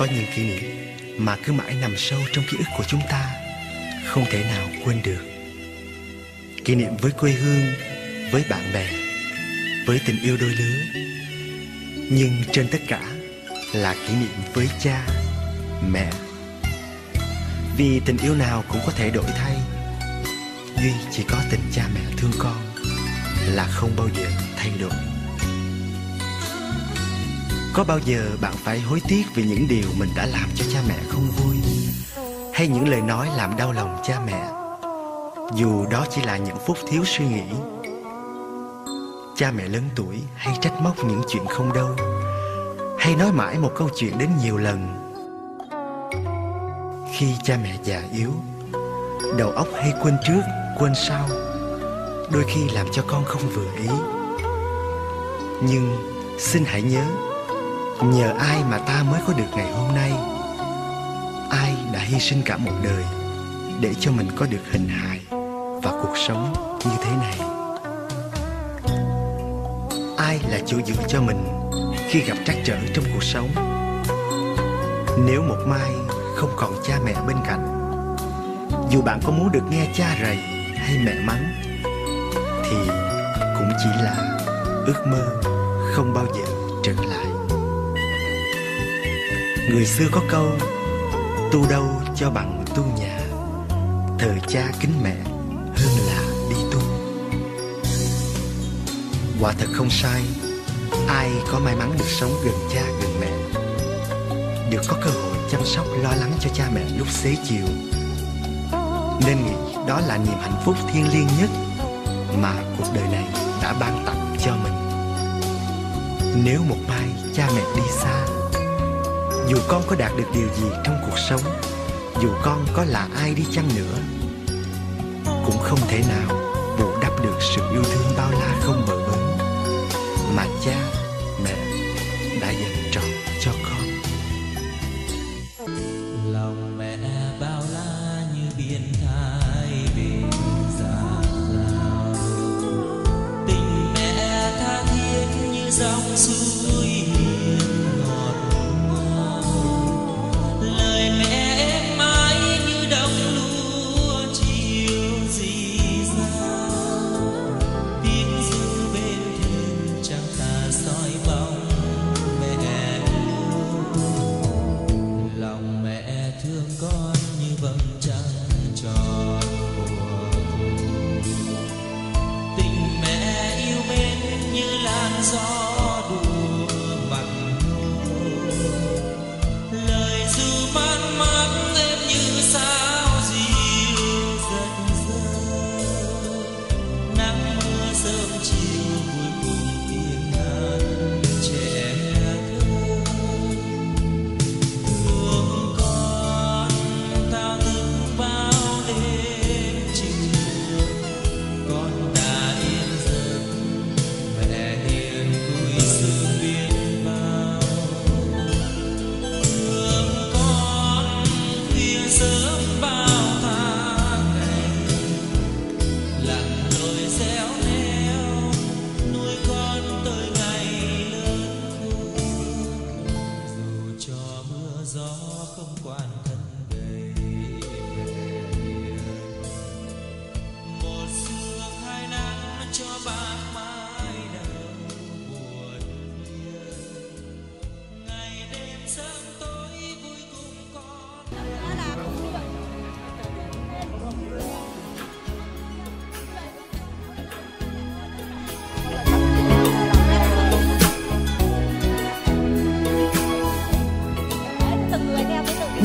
có những kỷ niệm mà cứ mãi nằm sâu trong ký ức của chúng ta, không thể nào quên được. Kỷ niệm với quê hương, với bạn bè, với tình yêu đôi lứa. Nhưng trên tất cả là kỷ niệm với cha, mẹ. Vì tình yêu nào cũng có thể đổi thay, duy chỉ có tình cha mẹ thương con là không bao giờ thay đổi có bao giờ bạn phải hối tiếc vì những điều mình đã làm cho cha mẹ không vui? Hay những lời nói làm đau lòng cha mẹ? Dù đó chỉ là những phút thiếu suy nghĩ. Cha mẹ lớn tuổi hay trách móc những chuyện không đâu? Hay nói mãi một câu chuyện đến nhiều lần? Khi cha mẹ già yếu, đầu óc hay quên trước, quên sau, đôi khi làm cho con không vừa ý. Nhưng xin hãy nhớ nhờ ai mà ta mới có được ngày hôm nay? Ai đã hy sinh cả một đời để cho mình có được hình hài và cuộc sống như thế này? Ai là chỗ dựa cho mình khi gặp trắc trở trong cuộc sống? Nếu một mai không còn cha mẹ bên cạnh, dù bạn có muốn được nghe cha rầy hay mẹ mắng, thì cũng chỉ là ước mơ không bao giờ trở lại người xưa có câu, tu đâu cho bằng tu nhà, thờ cha kính mẹ hơn là đi tu. Quả thật không sai, ai có may mắn được sống gần cha gần mẹ được có cơ hội chăm sóc, lo lắng cho cha mẹ lúc xế chiều. Nên nghĩ đó là niềm hạnh phúc thiêng liêng nhất mà cuộc đời này đã ban tặng cho mình. Nếu một mai cha mẹ đi xa dù con có đạt được điều gì trong cuộc sống, dù con có là ai đi chăng nữa, cũng không thể nào bù đắp được sự yêu thương bao la không bờ bến mà cha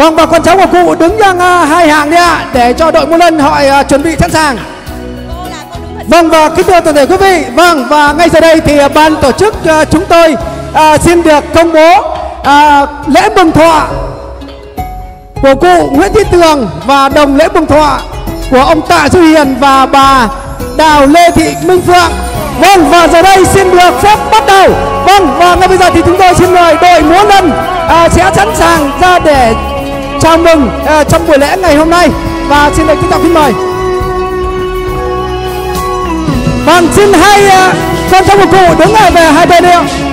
Vâng và con cháu của cụ đứng sang uh, hai hàng đi ạ để cho đội Môn Lân họ uh, chuẩn bị sẵn sàng. Vâng và kính thưa toàn thể quý vị, vâng và ngay giờ đây thì ban tổ chức uh, chúng tôi uh, xin được công bố uh, lễ mừng thọ của cụ Nguyễn Thị Tường và đồng lễ mừng thọ của ông Tạ Duy Hiền và bà Đào Lê Thị Minh Phượng. Vâng và giờ đây xin được phép bắt đầu. Vâng và ngay bây giờ thì chúng tôi xin mời đội múa lân uh, sẽ sẵn sàng ra để chào mừng uh, trong buổi lễ ngày hôm nay và xin được kính trọng kính mời. Vâng xin hai uh, ờ, con cháu của cụ đứng ở về hai bên đi ạ.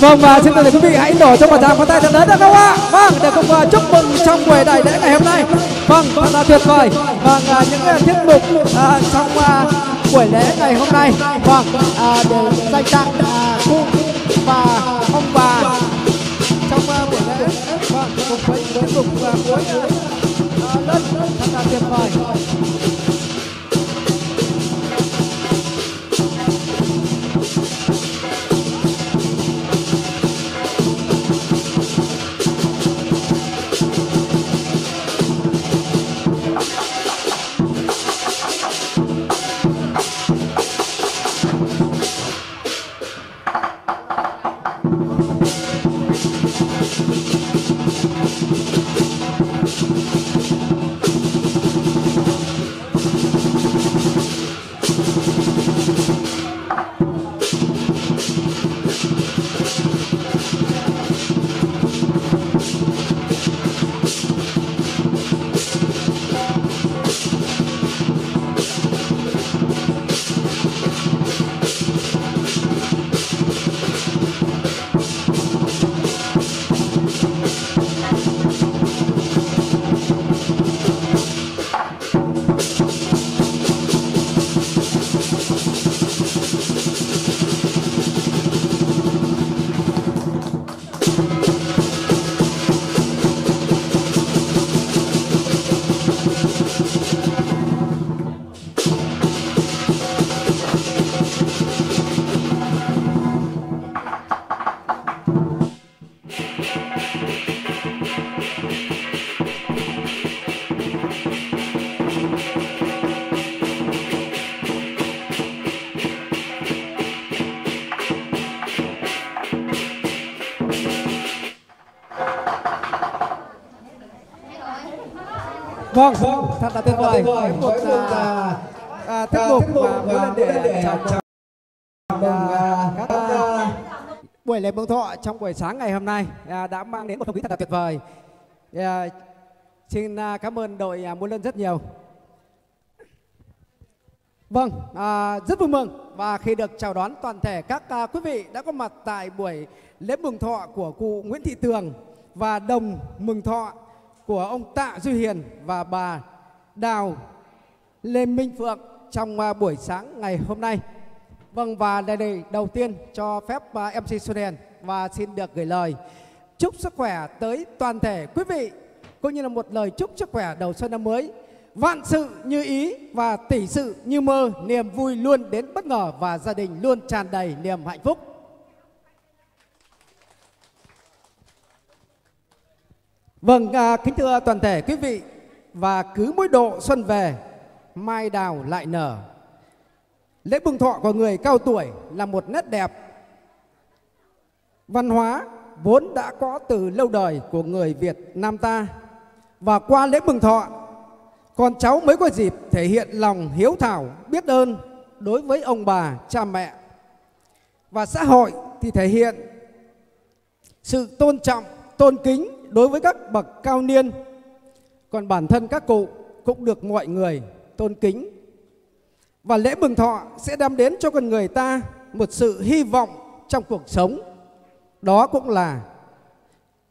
Vâng và xin mời quý vị hãy đổ cho một tràng pháo tay thật lớn được không ạ? Vâng để cùng uh, chúc mừng trong buổi đại lễ ngày hôm nay. Vâng thật là tuyệt vời. Vâng uh, những uh, tiết mục uh, trong uh, buổi lễ ngày hôm nay. Vâng uh, để dành tặng uh, cụ và ông bà trong uh, buổi lễ. Vâng cùng với tiết mục uh, cuối Vâng, thật là tuyệt vời. Với một à, à, tiết mục mà mỗi lần để chào mừng à, các à, buổi lễ mừng thọ trong buổi sáng ngày hôm nay à, đã mang đến một không khí thật là tuyệt vời. À, xin à, cảm ơn đội à, Muôn Lân rất nhiều. Vâng, à, rất vui mừng và khi được chào đón toàn thể các à, quý vị đã có mặt tại buổi lễ mừng thọ của cụ Nguyễn Thị Tường và đồng mừng thọ của ông Tạ Duy Hiền và bà Đào Lê Minh Phượng trong à, buổi sáng ngày hôm nay. Vâng và đây đây đầu tiên cho phép à, MC Xuân Đèn và xin được gửi lời chúc sức khỏe tới toàn thể quý vị cũng như là một lời chúc sức khỏe đầu xuân năm mới. Vạn sự như ý và tỷ sự như mơ, niềm vui luôn đến bất ngờ và gia đình luôn tràn đầy niềm hạnh phúc. Vâng, à, kính thưa toàn thể quý vị và cứ mỗi độ xuân về mai đào lại nở. Lễ mừng thọ của người cao tuổi là một nét đẹp văn hóa vốn đã có từ lâu đời của người Việt Nam ta. Và qua lễ mừng thọ, con cháu mới có dịp thể hiện lòng hiếu thảo, biết ơn đối với ông bà, cha mẹ. Và xã hội thì thể hiện sự tôn trọng, tôn kính đối với các bậc cao niên, còn bản thân các cụ cũng được mọi người tôn kính. Và lễ mừng thọ sẽ đem đến cho con người ta một sự hy vọng trong cuộc sống. Đó cũng là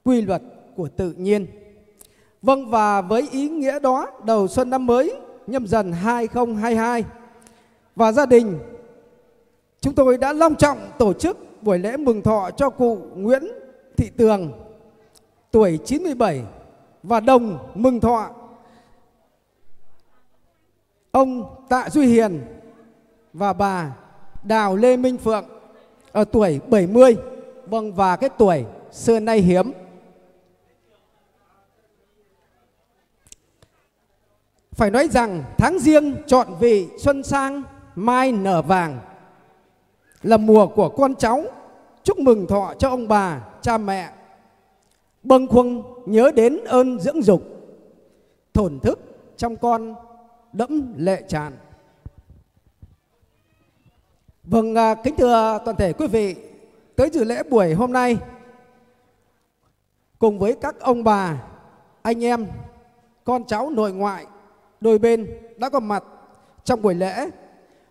quy luật của tự nhiên. Vâng và với ý nghĩa đó, đầu xuân năm mới, nhâm dần 2022 và gia đình, chúng tôi đã long trọng tổ chức buổi lễ mừng thọ cho cụ Nguyễn Thị Tường tuổi 97 và đồng mừng thọ. Ông Tạ Duy Hiền và bà Đào Lê Minh Phượng ở tuổi 70 vâng và cái tuổi xưa nay hiếm. Phải nói rằng tháng riêng chọn vị xuân sang mai nở vàng là mùa của con cháu. Chúc mừng thọ cho ông bà, cha mẹ bâng khuâng nhớ đến ơn dưỡng dục thổn thức trong con đẫm lệ tràn vâng à, kính thưa toàn thể quý vị, tới dự lễ buổi hôm nay, cùng với các ông bà, anh em, con cháu nội ngoại, đôi bên đã có mặt trong buổi lễ.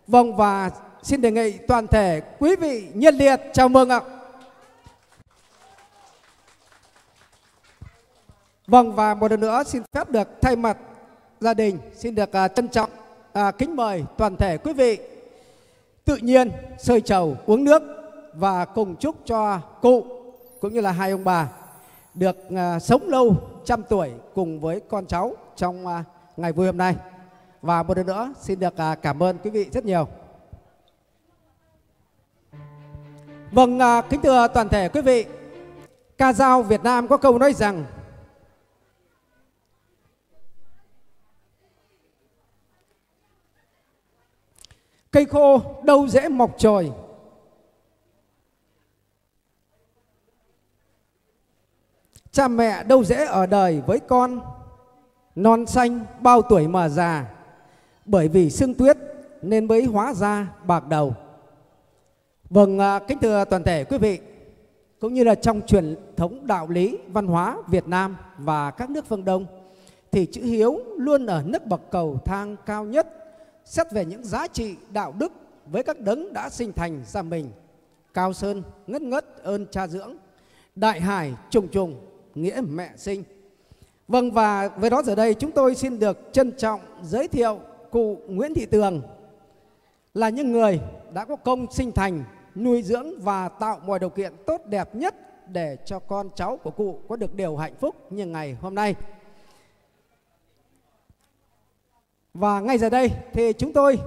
Vâng và xin đề nghị toàn thể quý vị nhiệt liệt chào mừng ạ. Vâng và một lần nữa xin phép được thay mặt gia đình xin được uh, trân trọng uh, kính mời toàn thể quý vị tự nhiên sơi trầu uống nước và cùng chúc cho cụ cũng như là hai ông bà được uh, sống lâu trăm tuổi cùng với con cháu trong uh, ngày vui hôm nay. Và một lần nữa xin được uh, cảm ơn quý vị rất nhiều. Vâng, uh, kính thưa toàn thể quý vị, ca dao Việt Nam có câu nói rằng Cây khô đâu dễ mọc trời Cha mẹ đâu dễ ở đời với con. Non xanh bao tuổi mà già. Bởi vì sương tuyết nên mới hóa ra bạc đầu. Vâng, à, kính thưa toàn thể quý vị Cũng như là trong truyền thống đạo lý văn hóa Việt Nam và các nước phương Đông Thì chữ hiếu luôn ở nước bậc cầu thang cao nhất Xét về những giá trị đạo đức với các đấng đã sinh thành ra mình Cao sơn ngất ngất ơn cha dưỡng Đại hải trùng trùng nghĩa mẹ sinh. Vâng và với đó giờ đây chúng tôi xin được trân trọng giới thiệu cụ Nguyễn Thị Tường là những người đã có công sinh thành, nuôi dưỡng và tạo mọi điều kiện tốt đẹp nhất để cho con cháu của cụ có được điều hạnh phúc như ngày hôm nay. Và ngay giờ đây thì chúng tôi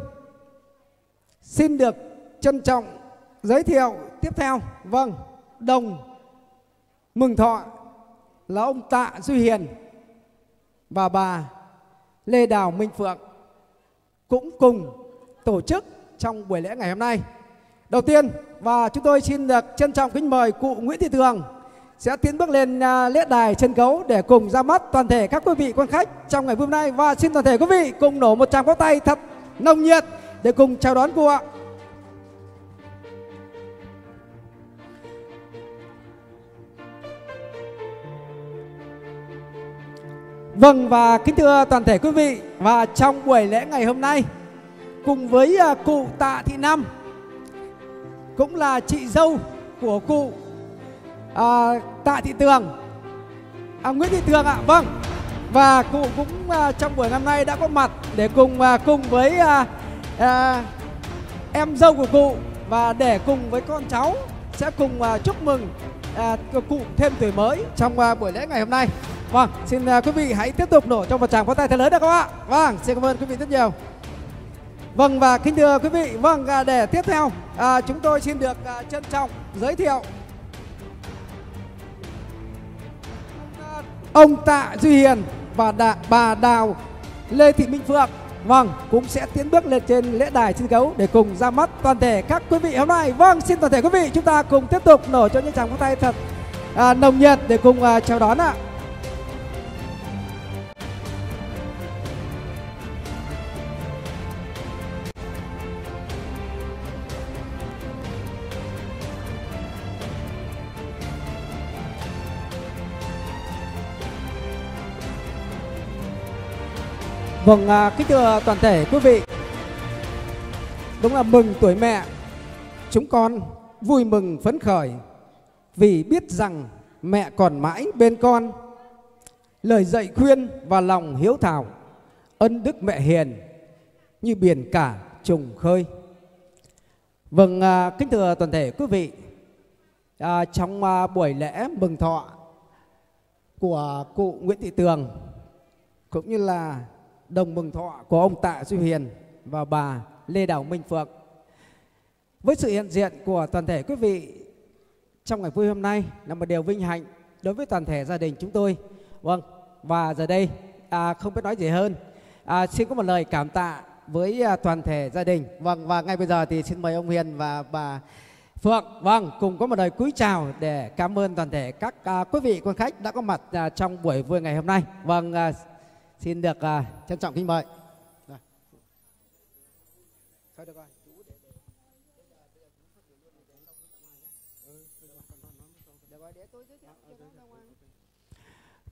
xin được trân trọng giới thiệu tiếp theo. Vâng, đồng mừng thọ là ông Tạ Duy Hiền và bà Lê Đào Minh Phượng cũng cùng tổ chức trong buổi lễ ngày hôm nay. Đầu tiên và chúng tôi xin được trân trọng kính mời cụ Nguyễn Thị Tường sẽ tiến bước lên à, lễ đài chân cấu để cùng ra mắt toàn thể các quý vị quan khách trong ngày hôm nay và xin toàn thể quý vị cùng nổ một tràng pháo tay thật nồng nhiệt để cùng chào đón cô ạ. Vâng và kính thưa toàn thể quý vị, và trong buổi lễ ngày hôm nay, cùng với à, cụ Tạ Thị Năm cũng là chị dâu của cụ Ờ, à, Tạ Thị Tường à, Nguyễn Thị Tường ạ vâng và cụ cũng à, trong buổi năm nay đã có mặt để cùng à, cùng với à, à, em dâu của cụ và để cùng với con cháu sẽ cùng à, chúc mừng à, cụ thêm tuổi mới trong à, buổi lễ ngày hôm nay Vâng, xin à, quý vị hãy tiếp tục nổ trong một tràng pháo tay thật lớn được không ạ? Vâng, xin cảm ơn quý vị rất nhiều. Vâng và kính thưa quý vị, vâng à, để tiếp theo à, chúng tôi xin được à, trân trọng giới thiệu ông Tạ Duy Hiền và đà, bà Đào Lê Thị Minh Phượng Vâng, cũng sẽ tiến bước lên trên lễ đài sân khấu để cùng ra mắt toàn thể các quý vị hôm nay. Vâng, xin toàn thể quý vị chúng ta cùng tiếp tục nổ cho những tràng pháo tay thật à, nồng nhiệt để cùng à, chào đón ạ. Vâng, à, kính thưa toàn thể quý vị. Đúng là mừng tuổi mẹ. Chúng con vui mừng phấn khởi Vì biết rằng mẹ còn mãi bên con. Lời dạy khuyên và lòng hiếu thảo Ân đức mẹ hiền Như biển cả trùng khơi. Vâng, à, kính thưa toàn thể quý vị à, Trong à, buổi lễ mừng thọ Của cụ Nguyễn Thị Tường Cũng như là đồng mừng thọ của ông Tạ Duy Hiền và bà Lê Đào Minh Phượng. Với sự hiện diện của toàn thể quý vị trong ngày vui hôm nay là một điều vinh hạnh đối với toàn thể gia đình chúng tôi. Vâng, và giờ đây à, không biết nói gì hơn. À, xin có một lời cảm tạ với à, toàn thể gia đình. Vâng, và ngay bây giờ thì xin mời ông Hiền và bà Phượng, vâng, cùng có một lời cúi chào để cảm ơn toàn thể các à, quý vị quan khách đã có mặt à, trong buổi vui ngày hôm nay. Vâng, à, xin được uh, trân trọng kính mời.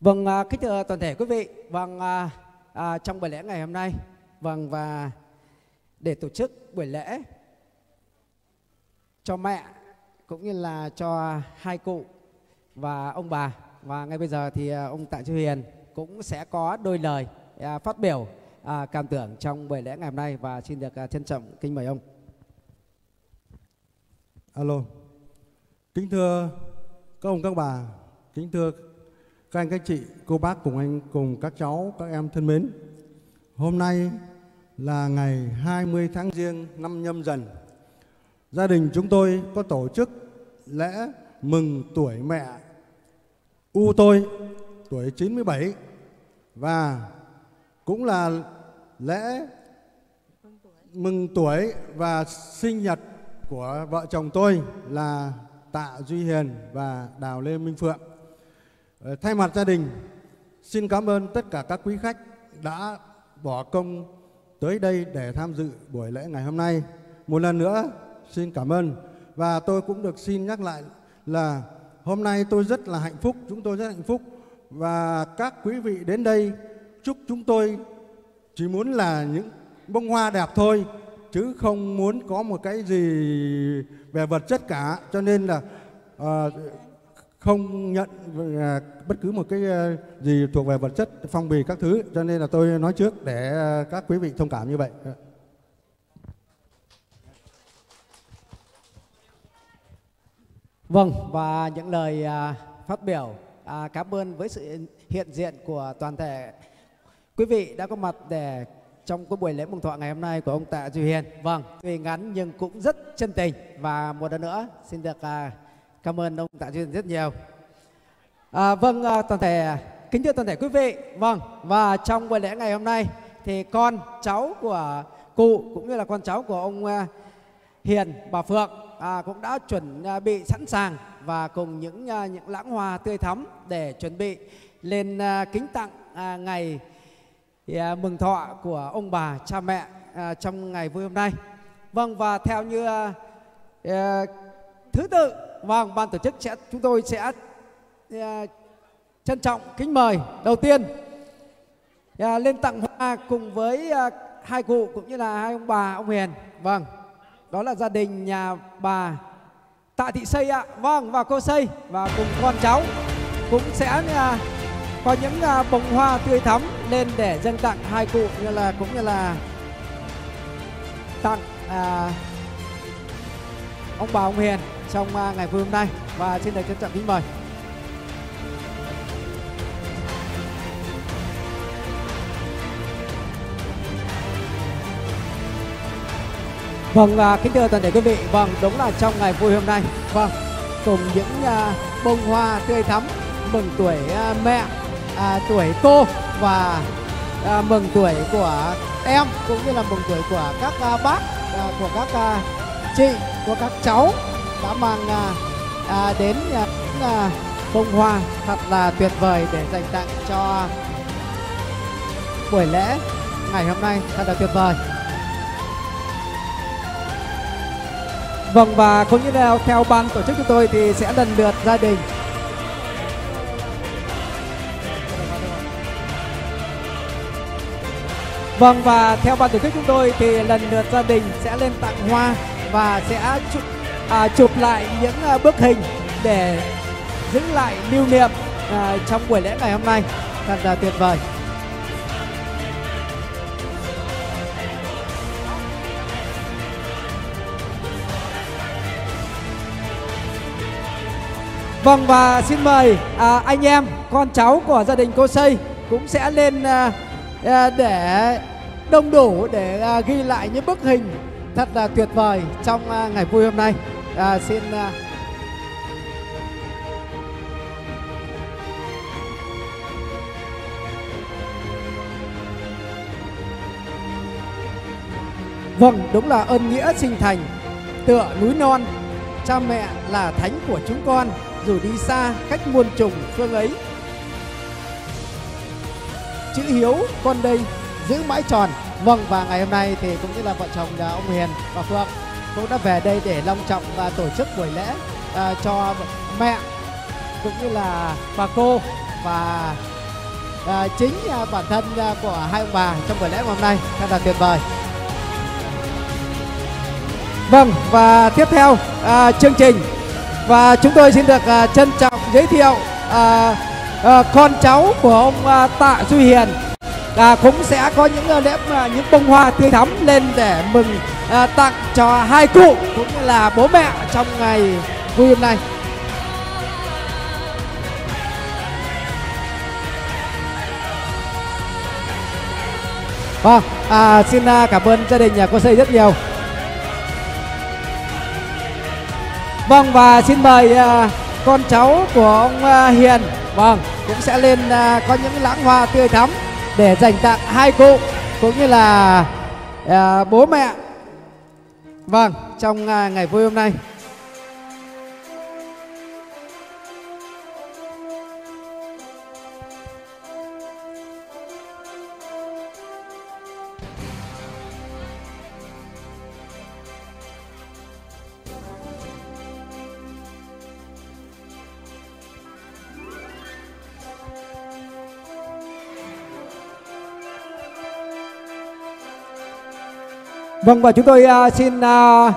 Vâng, à, kính thưa toàn thể quý vị, vâng à, à, trong buổi lễ ngày hôm nay. Vâng và để tổ chức buổi lễ cho mẹ cũng như là cho hai cụ và ông bà. Và ngay bây giờ thì à, ông Tạ Chu Hiền cũng sẽ có đôi lời à, phát biểu à, cảm tưởng trong buổi lễ ngày hôm nay và xin được à, trân trọng kính mời ông. Alo. Kính thưa các ông các bà, kính thưa các anh các chị, cô bác cùng anh cùng các cháu, các em thân mến. Hôm nay là ngày 20 tháng Giêng năm nhâm dần. Gia đình chúng tôi có tổ chức lễ mừng tuổi mẹ U tôi tuổi 97 và cũng là lễ mừng tuổi và sinh nhật của vợ chồng tôi là Tạ Duy Hiền và Đào Lê Minh Phượng. Ờ, thay mặt gia đình, xin cảm ơn tất cả các quý khách đã bỏ công tới đây để tham dự buổi lễ ngày hôm nay. Một lần nữa, xin cảm ơn. Và tôi cũng được xin nhắc lại là hôm nay tôi rất là hạnh phúc, chúng tôi rất hạnh phúc. Và các quý vị đến đây chúc chúng tôi chỉ muốn là những bông hoa đẹp thôi chứ không muốn có một cái gì về vật chất cả. Cho nên là uh, không nhận uh, bất cứ một cái uh, gì thuộc về vật chất phong bì các thứ. Cho nên là tôi nói trước để uh, các quý vị thông cảm như vậy. Vâng và những lời uh, phát biểu uh, cảm ơn với sự hiện diện của toàn thể quý vị đã có mặt để trong cái buổi lễ mừng thọ ngày hôm nay của ông Tạ Duy Hiền. Vâng, tuy ngắn nhưng cũng rất chân tình và một lần nữa xin được uh, cảm ơn ông Tạ Duy Hiền rất nhiều. À, vâng, uh, toàn thể kính thưa toàn thể quý vị. Vâng, và trong buổi lễ ngày hôm nay thì con cháu của cụ cũng như là con cháu của ông uh, Hiền, bà Phượng à, cũng đã chuẩn uh, bị sẵn sàng và cùng những uh, những lãng hoa tươi thắm để chuẩn bị lên uh, kính tặng uh, ngày mừng thọ của ông bà cha mẹ trong ngày vui hôm nay. Vâng và theo như thứ tự vâng ban tổ chức sẽ chúng tôi sẽ trân trọng kính mời đầu tiên lên tặng hoa cùng với hai cụ cũng như là hai ông bà ông Hiền. Vâng. Đó là gia đình nhà bà Tạ Thị Xây ạ. Vâng và cô Xây và cùng con cháu cũng sẽ à, có những à, bông hoa tươi thắm lên để dâng tặng hai cụ như là, cũng như là tặng à, ông bà ông Hiền trong ngày vui hôm nay và xin được trân trọng kính mời. Vâng, à, kính thưa toàn thể quý vị, vâng đúng là trong ngày vui hôm nay, vâng cùng những à, bông hoa tươi thắm mừng tuổi à, mẹ à, tuổi cô và à, mừng tuổi của em cũng như là mừng tuổi của các à, bác à, của các à, chị của các cháu đã mang à, à, đến à, à, bông hoa thật là tuyệt vời để dành tặng cho buổi lễ ngày hôm nay thật là tuyệt vời. Vâng và cũng như là theo ban tổ chức chúng tôi thì sẽ lần lượt gia đình Vâng và theo ban tổ chức chúng tôi thì lần lượt gia đình sẽ lên tặng hoa và sẽ chụp, à, chụp lại những à, bức hình để giữ lại lưu niệm à, trong buổi lễ ngày hôm nay thật là tuyệt vời. Vâng và xin mời à, anh em con cháu của gia đình cô Xây cũng sẽ lên à, à, để đông đủ để à, ghi lại những bức hình thật là tuyệt vời trong à, ngày vui hôm nay. À, xin à, Vâng, đúng là ơn nghĩa sinh thành, tựa núi non, cha mẹ là thánh của chúng con, dù đi xa cách muôn trùng phương ấy. Chữ hiếu con đây giữ mãi tròn. Vâng và ngày hôm nay thì cũng như là vợ chồng ông Hiền và Phượng cũng đã về đây để long trọng và tổ chức buổi lễ à, cho mẹ cũng như là bà cô và à, chính à, bản thân à, của hai ông bà trong buổi lễ hôm nay. Thật là tuyệt vời. Vâng và tiếp theo à, chương trình và chúng tôi xin được uh, trân trọng giới thiệu uh, uh, con cháu của ông uh, Tạ Duy Hiền à, cũng sẽ có những uh, lễ uh, những bông hoa tươi thắm lên để mừng uh, tặng cho hai cụ cũng như là bố mẹ trong ngày vui hôm nay. Vâng, à, xin cảm ơn gia đình nhà cô xây rất nhiều. Vâng và xin mời uh, con cháu của ông uh, Hiền vâng cũng sẽ lên uh, có những lãng hoa tươi thắm để dành tặng hai cụ cũng như là uh, bố mẹ. Vâng, trong uh, ngày vui hôm nay. Vâng và chúng tôi uh, xin uh, có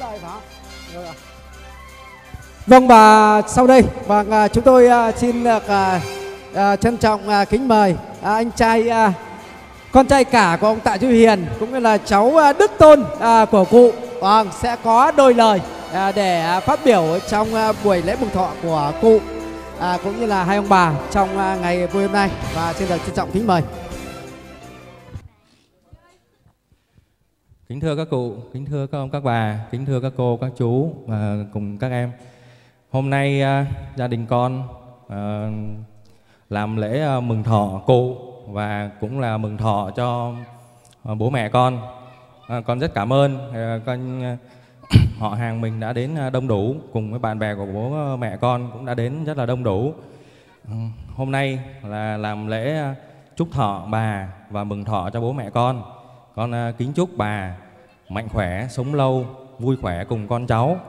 lời. Vâng và sau đây và chúng tôi à, xin à, được trân trọng kính mời anh trai con trai cả của ông Tạ Duy Hiền cũng như là cháu Đức Tôn của cụ vâng sẽ có đôi lời À, để à, phát biểu trong à, buổi lễ mừng thọ của cụ cũng như là hai ông bà trong ngày vui hôm nay và xin được trân trọng kính mời. Kính thưa các cụ, kính thưa các ông các bà, kính thưa các cô, các chú và cùng các em. Hôm nay gia đình con làm lễ mừng thọ cụ và cũng là mừng thọ cho bố mẹ con. Con rất cảm ơn con họ hàng mình đã đến à, đông đủ cùng với bạn bè của bố ờ, mẹ con cũng đã đến rất là đông đủ. Ừ, hôm nay là làm lễ à, chúc thọ bà và mừng thọ cho bố mẹ con. Con à, kính chúc bà mạnh khỏe, sống lâu, vui khỏe cùng con cháu.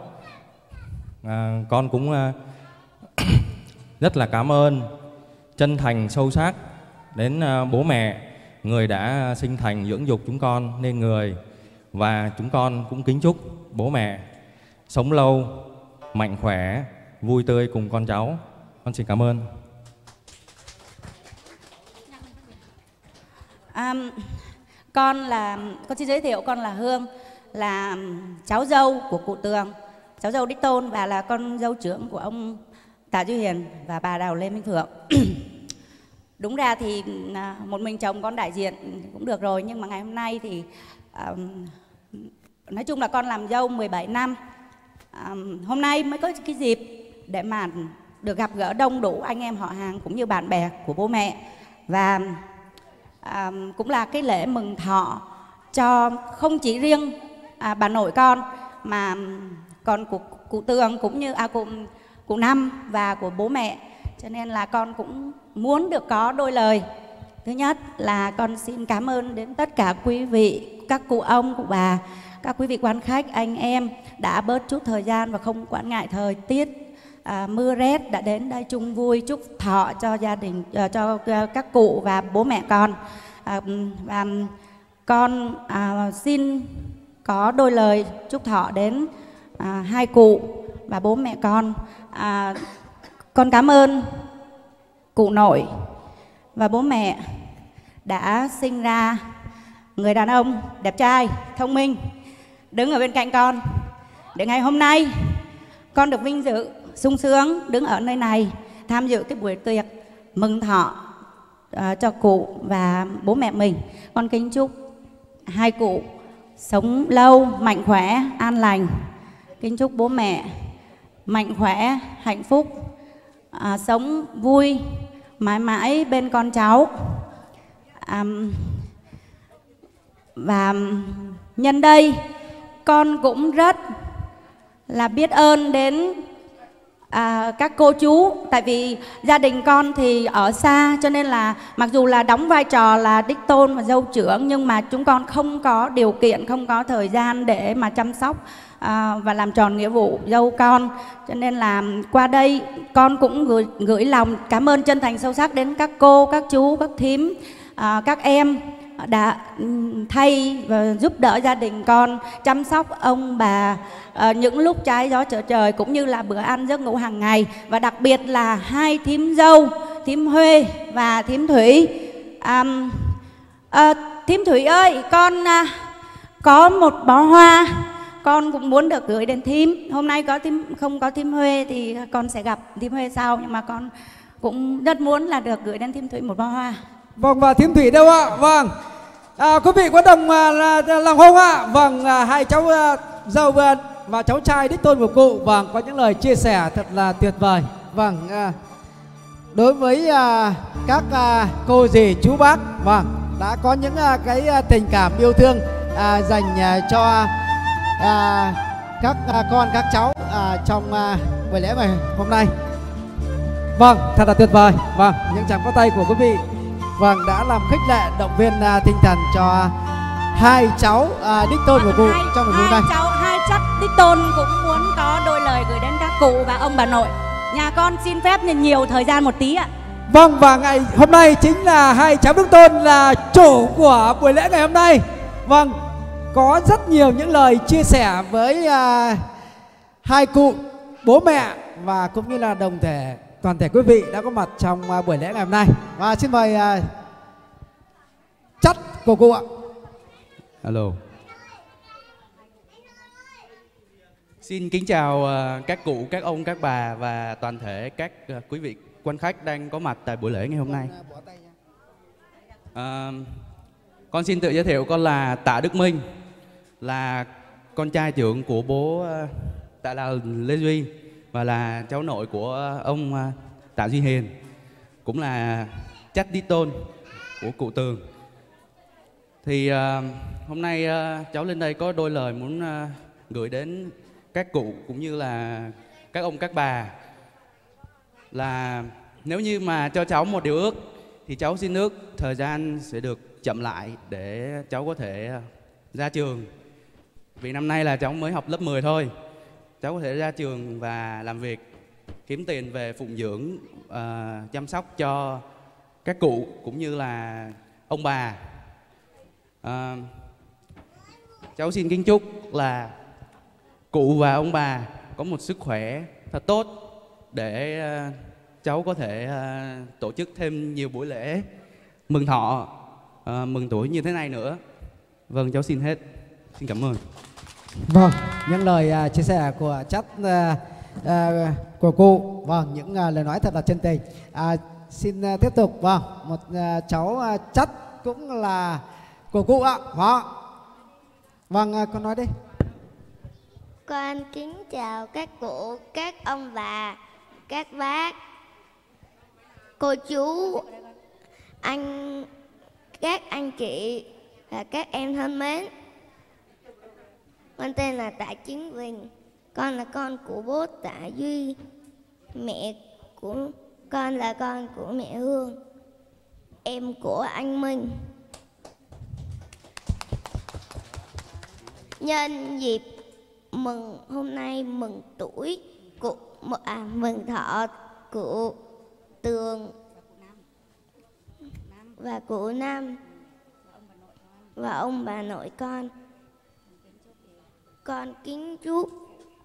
À, con cũng rất là cảm ơn, chân thành sâu sắc đến bố mẹ, người đã sinh thành dưỡng dục chúng con nên người và chúng con cũng kính chúc bố mẹ sống lâu, mạnh khỏe, vui tươi cùng con cháu. Con xin cảm ơn. À, con là con xin giới thiệu con là Hương là cháu dâu của cụ Tường, cháu dâu Đích Tôn và là con dâu trưởng của ông Tạ Duy Hiền và bà Đào Lê Minh Phượng. Đúng ra thì à, một mình chồng con đại diện cũng được rồi nhưng mà ngày hôm nay thì à, nói chung là con làm dâu 17 năm. À, hôm nay mới có cái dịp để mà được gặp gỡ đông đủ anh em họ hàng cũng như bạn bè của bố mẹ. Và à, cũng là cái lễ mừng thọ cho không chỉ riêng à, bà nội con mà còn của cụ Tường cũng như à, cụ cụ Năm và của bố mẹ. Cho nên là con cũng muốn được có đôi lời. Thứ nhất là con xin cảm ơn đến tất cả quý vị các cụ ông cụ bà các quý vị quan khách anh em đã bớt chút thời gian và không quản ngại thời tiết. À, mưa rét đã đến đây chung vui chúc thọ cho gia đình à, cho à, các cụ và bố mẹ con. À, và con à, xin có đôi lời chúc thọ đến à, hai cụ và bố mẹ con. À, con cảm ơn cụ nội và bố mẹ đã sinh ra người đàn ông đẹp trai thông minh đứng ở bên cạnh con. Để ngày hôm nay con được vinh dự sung sướng đứng ở nơi này tham dự cái buổi tiệc mừng thọ uh, cho cụ và bố mẹ mình. Con kính chúc hai cụ sống lâu mạnh khỏe an lành. Kính chúc bố mẹ mạnh khỏe hạnh phúc à, sống vui mãi mãi bên con cháu. À, và nhân đây con cũng rất là biết ơn đến à, các cô chú. Tại vì gia đình con thì ở xa cho nên là mặc dù là đóng vai trò là đích tôn và dâu trưởng nhưng mà chúng con không có điều kiện không có thời gian để mà chăm sóc à, và làm tròn nghĩa vụ dâu con. Cho nên là qua đây con cũng gửi gửi lòng cảm ơn chân thành sâu sắc đến các cô các chú các thím à, các em đã ừ, thay và giúp đỡ gia đình con chăm sóc ông bà à, những lúc trái gió trở trời cũng như là bữa ăn giấc ngủ hàng ngày. Và đặc biệt là hai thím dâu thím huê và thím thủy. À, à, thím thủy ơi con à, có một bó hoa con cũng muốn được gửi đến thím. Hôm nay có thím không có thím huê thì con sẽ gặp thím huê sau nhưng mà con cũng rất muốn là được gửi đến thím thủy một bó hoa vâng và Thiên thủy đâu ạ? Vâng. À, quý vị có đồng à, là, lòng không ạ. Vâng à, hai cháu à, dâu à, và cháu trai đích tôn của cụ. Vâng có những lời chia sẻ thật là tuyệt vời. Vâng à, đối với à, các à, cô dì chú bác vâng đã có những à, cái à, tình cảm yêu thương à, dành à, cho à, các à, con các cháu à, trong à, buổi lễ ngày hôm nay. Vâng thật là tuyệt vời. Vâng những tràng pháo tay của quý vị vâng đã làm khích lệ động viên à, tinh thần cho hai cháu à, đích tôn của cụ hai, trong buổi hai hôm nay. cháu hai chất đích tôn cũng muốn có đôi lời gửi đến các cụ và ông bà nội. Nhà con xin phép nên nhiều thời gian một tí ạ. Vâng và ngày hôm nay chính là hai cháu Đức Tôn là chủ của buổi lễ ngày hôm nay. Vâng, có rất nhiều những lời chia sẻ với à, hai cụ, bố mẹ và cũng như là đồng thể toàn thể quý vị đã có mặt trong à, buổi lễ ngày hôm nay. Và xin mời à, chất của cụ ạ. Alo. Xin kính chào ờ, các cụ, các ông, các bà và toàn thể các quý vị quan khách đang có mặt tại buổi lễ ngày hôm nay. Ờ, con xin tự giới thiệu con là Tạ Đức Minh, là con trai trưởng của bố Tạ Đào Lê Duy và là cháu nội của ông à, Tạ Duy Hiền, cũng là chắt đi tôn của cụ Tường. Thì à, hôm nay à, cháu lên đây có đôi lời muốn gửi đến các cụ cũng như là các ông các bà là nếu như mà cho cháu một điều ước thì cháu xin ước thời gian sẽ được chậm lại để cháu có thể ra trường. Vì năm nay là cháu mới học lớp 10 thôi. Cháu có thể ra trường và làm việc kiếm tiền về phụng dưỡng uh, chăm sóc cho các cụ cũng như là ông bà uh, cháu xin kính chúc là cụ và ông bà có một sức khỏe thật tốt để uh, cháu có thể uh, tổ chức thêm nhiều buổi lễ mừng thọ, uh, mừng tuổi như thế này nữa. Vâng, cháu xin hết. Xin cảm ơn. Vâng, những lời uh, chia sẻ của chất uh, uh, của cô vâng, những uh, lời nói thật là chân tình. Uh, xin uh, tiếp tục, vâng, một uh, cháu uh, chất cũng là của cụ ạ, vâng. Vâng, uh, con nói đi. Con kính chào các cụ, các ông bà, các bác, cô chú, anh, các anh chị và các em thân mến. Con tên là Tạ Chính Vinh, con là con của bố Tạ Duy, mẹ của con là con của mẹ Hương, em của anh Minh. Nhân dịp mừng hôm nay mừng tuổi cụ à, mừng thọ cụ tường và cụ nam. Và ông bà nội con con kính chúc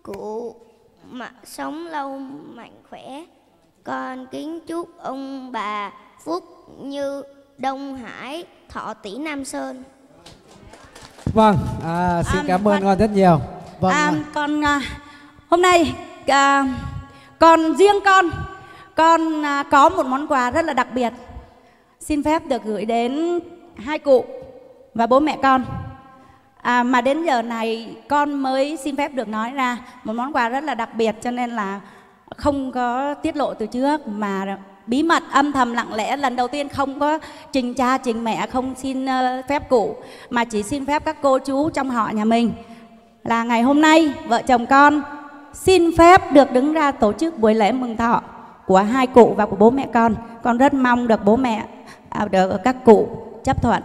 cụ mà sống lâu mạnh khỏe. Con kính chúc ông bà phúc như đông hải thọ tỷ nam sơn. Vâng, à, xin À, cảm ơn con rất nhiều. Vâng, à, con à, hôm nay à, còn riêng con con à, có một món quà rất là đặc biệt. Xin phép được gửi đến hai cụ và bố mẹ con à, mà đến giờ này con mới xin phép được nói ra một món quà rất là đặc biệt cho nên là không có tiết lộ từ trước mà bí mật âm thầm lặng lẽ lần đầu tiên không có trình cha trình mẹ không xin ờ, phép cụ mà chỉ xin phép các cô chú trong họ nhà mình là ngày hôm nay vợ chồng con xin phép được đứng ra tổ chức buổi lễ mừng thọ của hai cụ và của bố mẹ con. Con rất mong được bố mẹ, à, được các cụ chấp thuận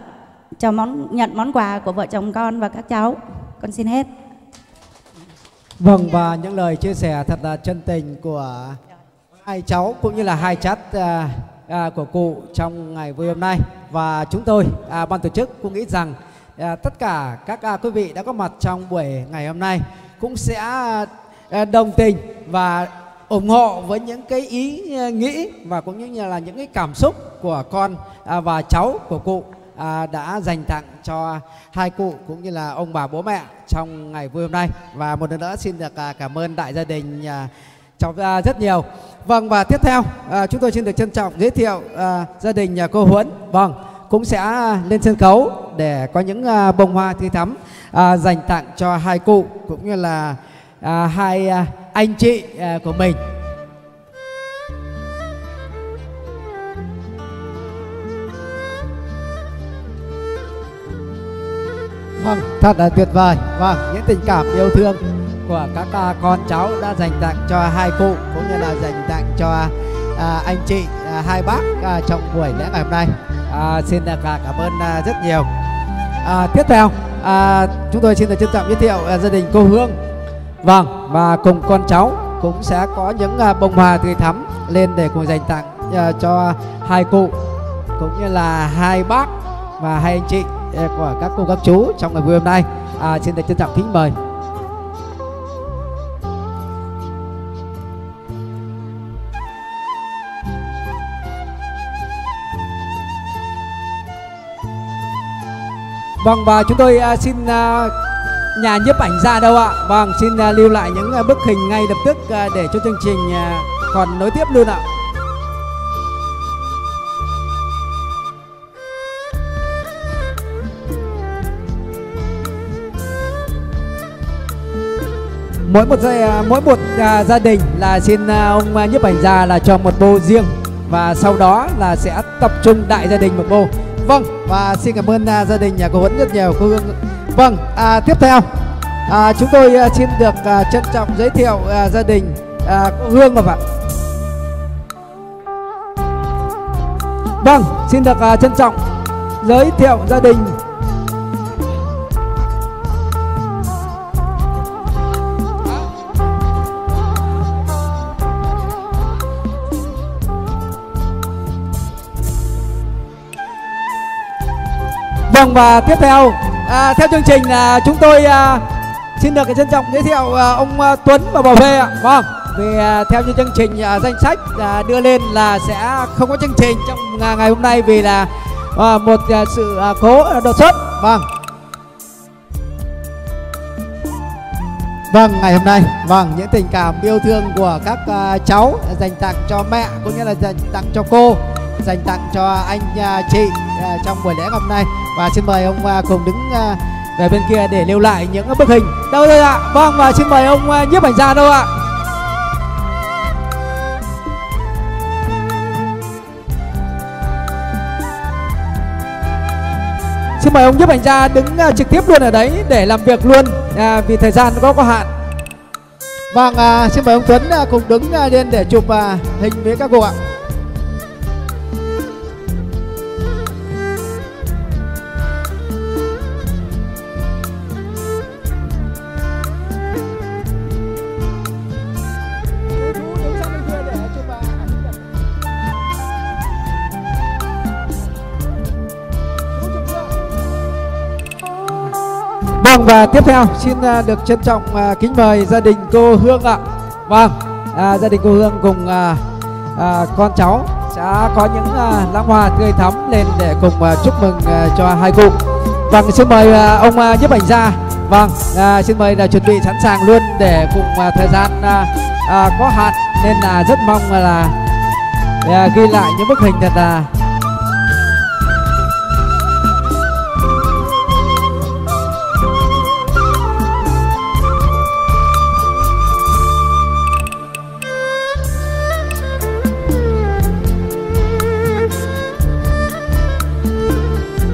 cho món nhận món quà của vợ chồng con và các cháu. Con xin hết. Vâng và những lời chia sẻ thật là chân tình của hai cháu cũng như là hai chát à, à, của cụ trong ngày vui hôm nay và chúng tôi à, ban tổ chức cũng nghĩ rằng à, tất cả các à, quý vị đã có mặt trong buổi ngày hôm nay cũng sẽ à, đồng tình và ủng hộ với những cái ý à, nghĩ và cũng như là những cái cảm xúc của con à, và cháu của cụ à, đã dành tặng cho hai cụ cũng như là ông bà bố mẹ trong ngày vui hôm nay. Và một lần nữa xin được à, cảm ơn đại gia đình à, cháu à, rất nhiều. Vâng và tiếp theo à, chúng tôi xin được trân trọng giới thiệu à, gia đình nhà cô Huấn. Vâng cũng sẽ lên sân khấu để có những à, bông hoa tươi thắm à, dành tặng cho hai cụ cũng như là à, hai à, anh chị à, của mình. Vâng, thật là tuyệt vời. Vâng, những tình cảm yêu thương của các à, con cháu đã dành tặng cho hai cụ cũng như là dành tặng cho à, anh chị à, hai bác à, trong buổi lễ ngày hôm nay. À, xin được à, cảm ơn à, rất nhiều. À, tiếp theo, à, chúng tôi xin được trân trọng giới thiệu à, gia đình cô Hương. Vâng, và cùng con cháu cũng sẽ có những à, bông hoa tươi thắm lên để cùng dành tặng à, cho hai cụ cũng như là hai bác và hai anh chị của các cô các chú trong ngày vui hôm nay. À, xin được trân trọng kính mời. Vâng và chúng tôi uh, xin uh, nhà nhiếp ảnh ra đâu ạ? Vâng, xin uh, lưu lại những uh, bức hình ngay lập tức uh, để cho chương trình uh, còn nối tiếp luôn ạ. Mỗi một gia, mỗi một uh, gia đình là xin uh, ông uh, nhiếp ảnh gia là cho một bô riêng. Và sau đó là sẽ tập trung đại gia đình một bô. Vâng và xin cảm ơn uh, gia đình nhà cô Huấn rất nhiều. Cô Hương. Vâng à, tiếp theo. À, chúng tôi uh, xin được uh, trân trọng giới thiệu uh, gia đình uh, cô Hương và ạ. Vâng xin được uh, trân trọng giới thiệu gia đình Vâng và tiếp theo à, theo chương trình là chúng tôi à, xin được trân trọng giới thiệu à, ông à, Tuấn và bảo vệ ạ. Vâng vì à, theo như chương trình à, danh sách à, đưa lên là sẽ không có chương trình trong à, ngày hôm nay vì là à, một à, sự à, cố à, đột xuất. Vâng. Vâng, ngày hôm nay, vâng, những tình cảm yêu thương của các uh, cháu dành tặng cho mẹ cũng như là dành tặng cho cô, dành tặng cho anh à, chị à, trong buổi lễ hôm nay và xin mời ông à, cùng đứng về bên kia để lưu lại những bức hình. Đâu rồi ạ? Vâng và xin mời ông nhiếp ảnh gia đâu ạ? Xin mời ông nhiếp ảnh gia đứng uh, trực tiếp luôn ở đấy để làm việc luôn à, vì thời gian có có hạn. Vâng, à, xin mời ông Tuấn cùng đứng lên để chụp hình với các cô ạ. Và tiếp theo xin à, được trân trọng à, kính mời gia đình cô Hương ạ. Vâng, à, gia đình cô Hương cùng à, à, con cháu sẽ có những à, lãng hoa tươi thắm lên để cùng à, chúc mừng à, cho hai cụ. Vâng, xin mời à, ông à, nhiếp ảnh gia. Vâng, à, xin mời là chuẩn bị sẵn sàng luôn để cùng à, thời gian à, à, có hạn nên là rất mong là à, ghi lại những bức hình thật là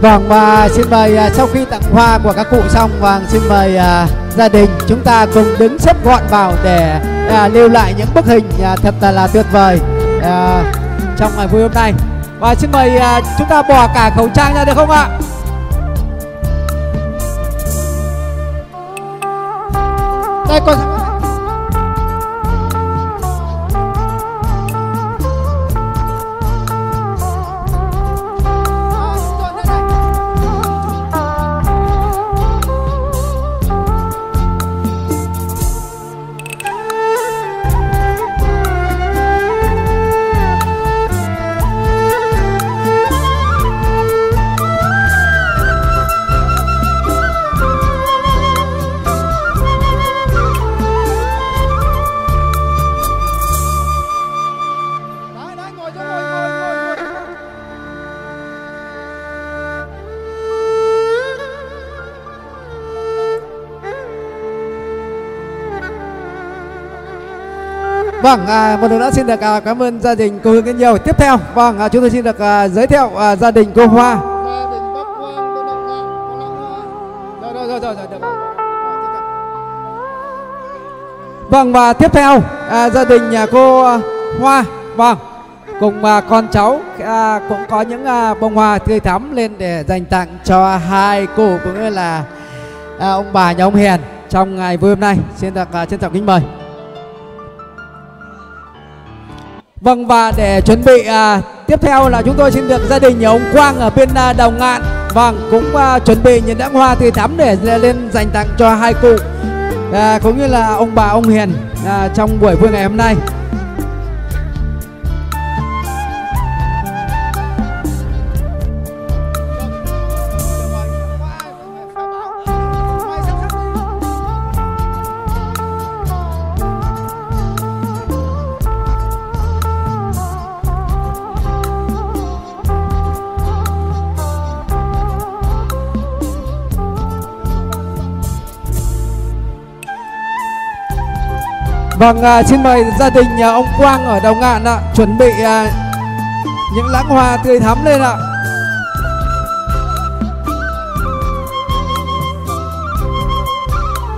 Vâng và xin mời à, sau khi tặng hoa của các cụ xong vâng xin mời uh, gia đình chúng ta cùng đứng xếp gọn vào để à, lưu lại những bức hình thật là, là tuyệt vời trong ngày vui hôm nay và xin mời chúng ta bỏ cả khẩu trang ra được không ạ đây con. Vâng, à, một lần nữa xin được à, cảm ơn gia đình cô Hương rất nhiều. Tiếp theo, vâng, à, chúng tôi xin được à, giới thiệu à, gia đình cô Hoa. Gia đình Bắc Quang, cô cô Long Hoa. Rồi, rồi, rồi, rồi, rồi, được Vâng và tiếp theo à, gia đình nhà cô à, Hoa vâng cùng à, con cháu à, cũng có những à, bông hoa tươi thắm lên để dành tặng cho hai cụ cũng như là à, ông bà nhà ông Hiền trong ngày vui hôm nay xin được à, trân trọng kính mời. Vâng và để chuẩn bị à, tiếp theo là chúng tôi xin được gia đình nhà ông Quang ở bên à, Đồng Ngạn vâng cũng à, chuẩn bị những đám hoa tươi thắm để lên dành tặng cho hai cụ à, cũng như là ông bà ông Hiền à, trong buổi vui ngày hôm nay. Vâng, à, xin mời gia đình nhà ông Quang ở Đồng Ngạn ạ, chuẩn bị à, những lãng hoa tươi thắm lên ạ.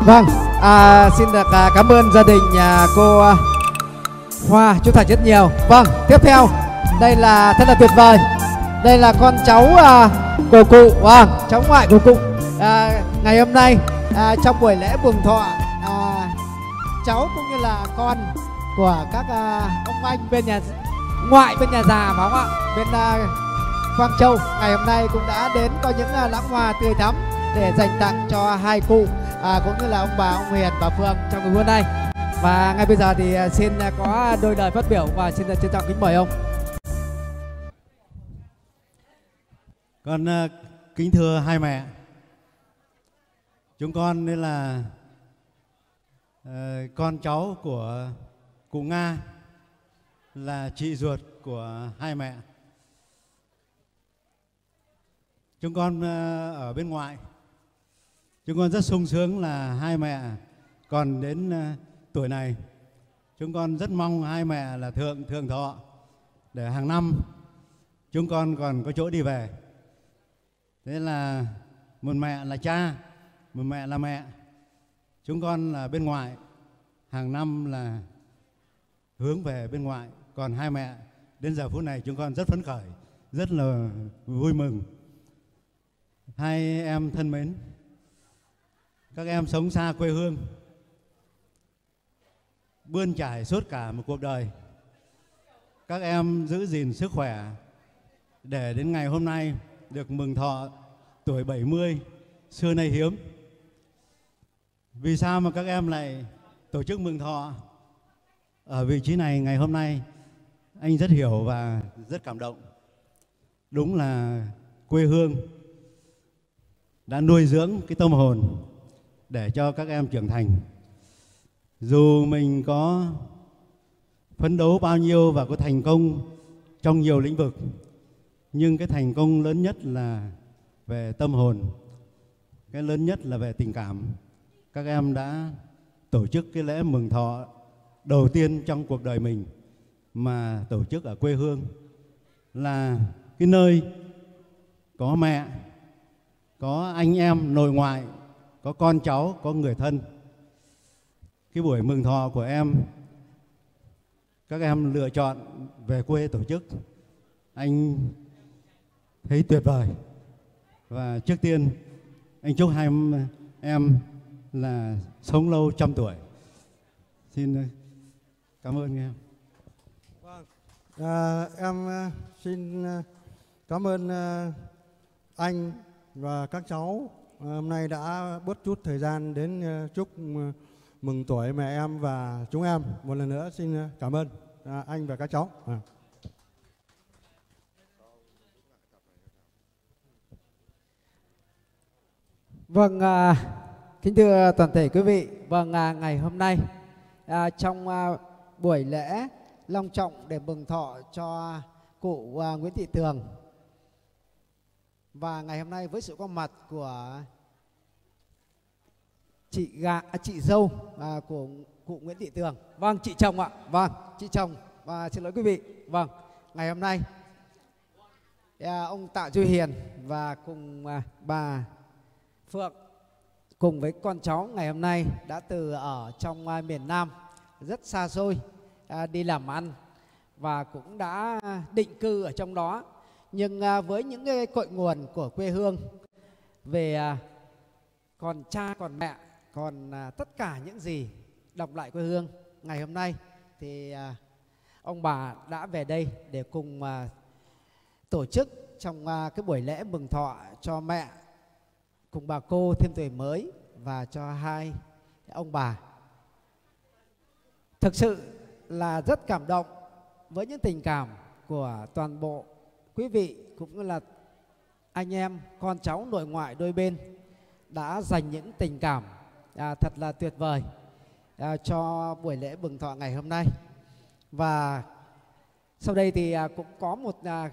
Vâng, à, xin được à, cảm ơn gia đình nhà cô à, Hoa chú Thành rất nhiều. Vâng, tiếp theo đây là thật là tuyệt vời. Đây là con cháu à, của cụ, vâng, cháu ngoại của cụ. À, ngày hôm nay à, trong buổi lễ mừng thọ cháu cũng như là con của các uh, ông anh bên nhà ngoại bên nhà già phải không ạ? Bên uh, Quang Châu ngày hôm nay cũng đã đến có những uh, lãng hoa tươi thắm để dành tặng cho hai cụ à, cũng như là ông bà ông Hiền và Phương trong ngày hôm nay. Và ngay bây giờ thì xin có đôi lời phát biểu và xin trân trọng kính mời ông. Con kính thưa hai mẹ, chúng con nên là Ờ, con cháu của cụ Nga là chị ruột của hai mẹ. Chúng con ờ, ở bên ngoại, chúng con rất sung sướng là hai mẹ còn đến ờ, tuổi này. Chúng con rất mong hai mẹ là thượng thượng thọ để hàng năm chúng con còn có chỗ đi về. Thế là một mẹ là cha, một mẹ là mẹ. Chúng con là bên ngoài, hàng năm là hướng về bên ngoài. Còn hai mẹ đến giờ phút này chúng con rất phấn khởi, rất là vui mừng. Hai em thân mến, các em sống xa quê hương, bươn trải suốt cả một cuộc đời. Các em giữ gìn sức khỏe để đến ngày hôm nay được mừng thọ tuổi 70 xưa nay hiếm. Vì sao mà các em lại tổ chức mừng thọ ở vị trí này ngày hôm nay? Anh rất hiểu và rất cảm động. Đúng là quê hương đã nuôi dưỡng cái tâm hồn để cho các em trưởng thành. Dù mình có phấn đấu bao nhiêu và có thành công trong nhiều lĩnh vực, nhưng cái thành công lớn nhất là về tâm hồn, cái lớn nhất là về tình cảm các em đã tổ chức cái lễ mừng thọ đầu tiên trong cuộc đời mình mà tổ chức ở quê hương là cái nơi có mẹ có anh em nội ngoại có con cháu, có người thân. Cái buổi mừng thọ của em, các em lựa chọn về quê tổ chức. Anh thấy tuyệt vời. Và trước tiên, anh chúc hai em, là sống lâu trăm tuổi. Xin cảm ơn em. Vâng, à, em à, xin à, cảm ơn anh và các cháu hôm nay đã bớt chút thời gian đến chúc mừng tuổi mẹ em và chúng em. Một lần nữa xin cảm ơn à, anh và các cháu. À. Vâng, à, kính thưa toàn thể quý vị, vâng à, ngày hôm nay à, trong à, buổi lễ long trọng để mừng thọ cho cụ à, Nguyễn Thị Tường và ngày hôm nay với sự có mặt của chị gà à, chị dâu à, của cụ Nguyễn Thị Tường. Vâng, chị chồng ạ. Vâng, chị chồng và xin lỗi quý vị. Vâng, ngày hôm nay à, ông Tạ Duy Hiền và cùng à, bà Phượng cùng với con cháu, ngày hôm nay đã từ ở trong à, miền Nam, rất xa xôi à, đi làm ăn và cũng đã định cư ở trong đó. Nhưng à, với những cái cội nguồn của quê hương về còn cha, còn mẹ, còn tất cả những gì đọc lại quê hương, ngày hôm nay thì ông bà đã về đây để cùng tổ chức trong cái buổi lễ mừng thọ cho mẹ cùng bà cô thêm tuổi mới và cho hai ông bà. Thực sự là rất cảm động với những tình cảm của toàn bộ quý vị cũng như là anh em, con cháu nội ngoại đôi bên đã dành những tình cảm à, thật là tuyệt vời à, cho buổi lễ mừng thọ ngày hôm nay. Và sau đây thì à, cũng có một à,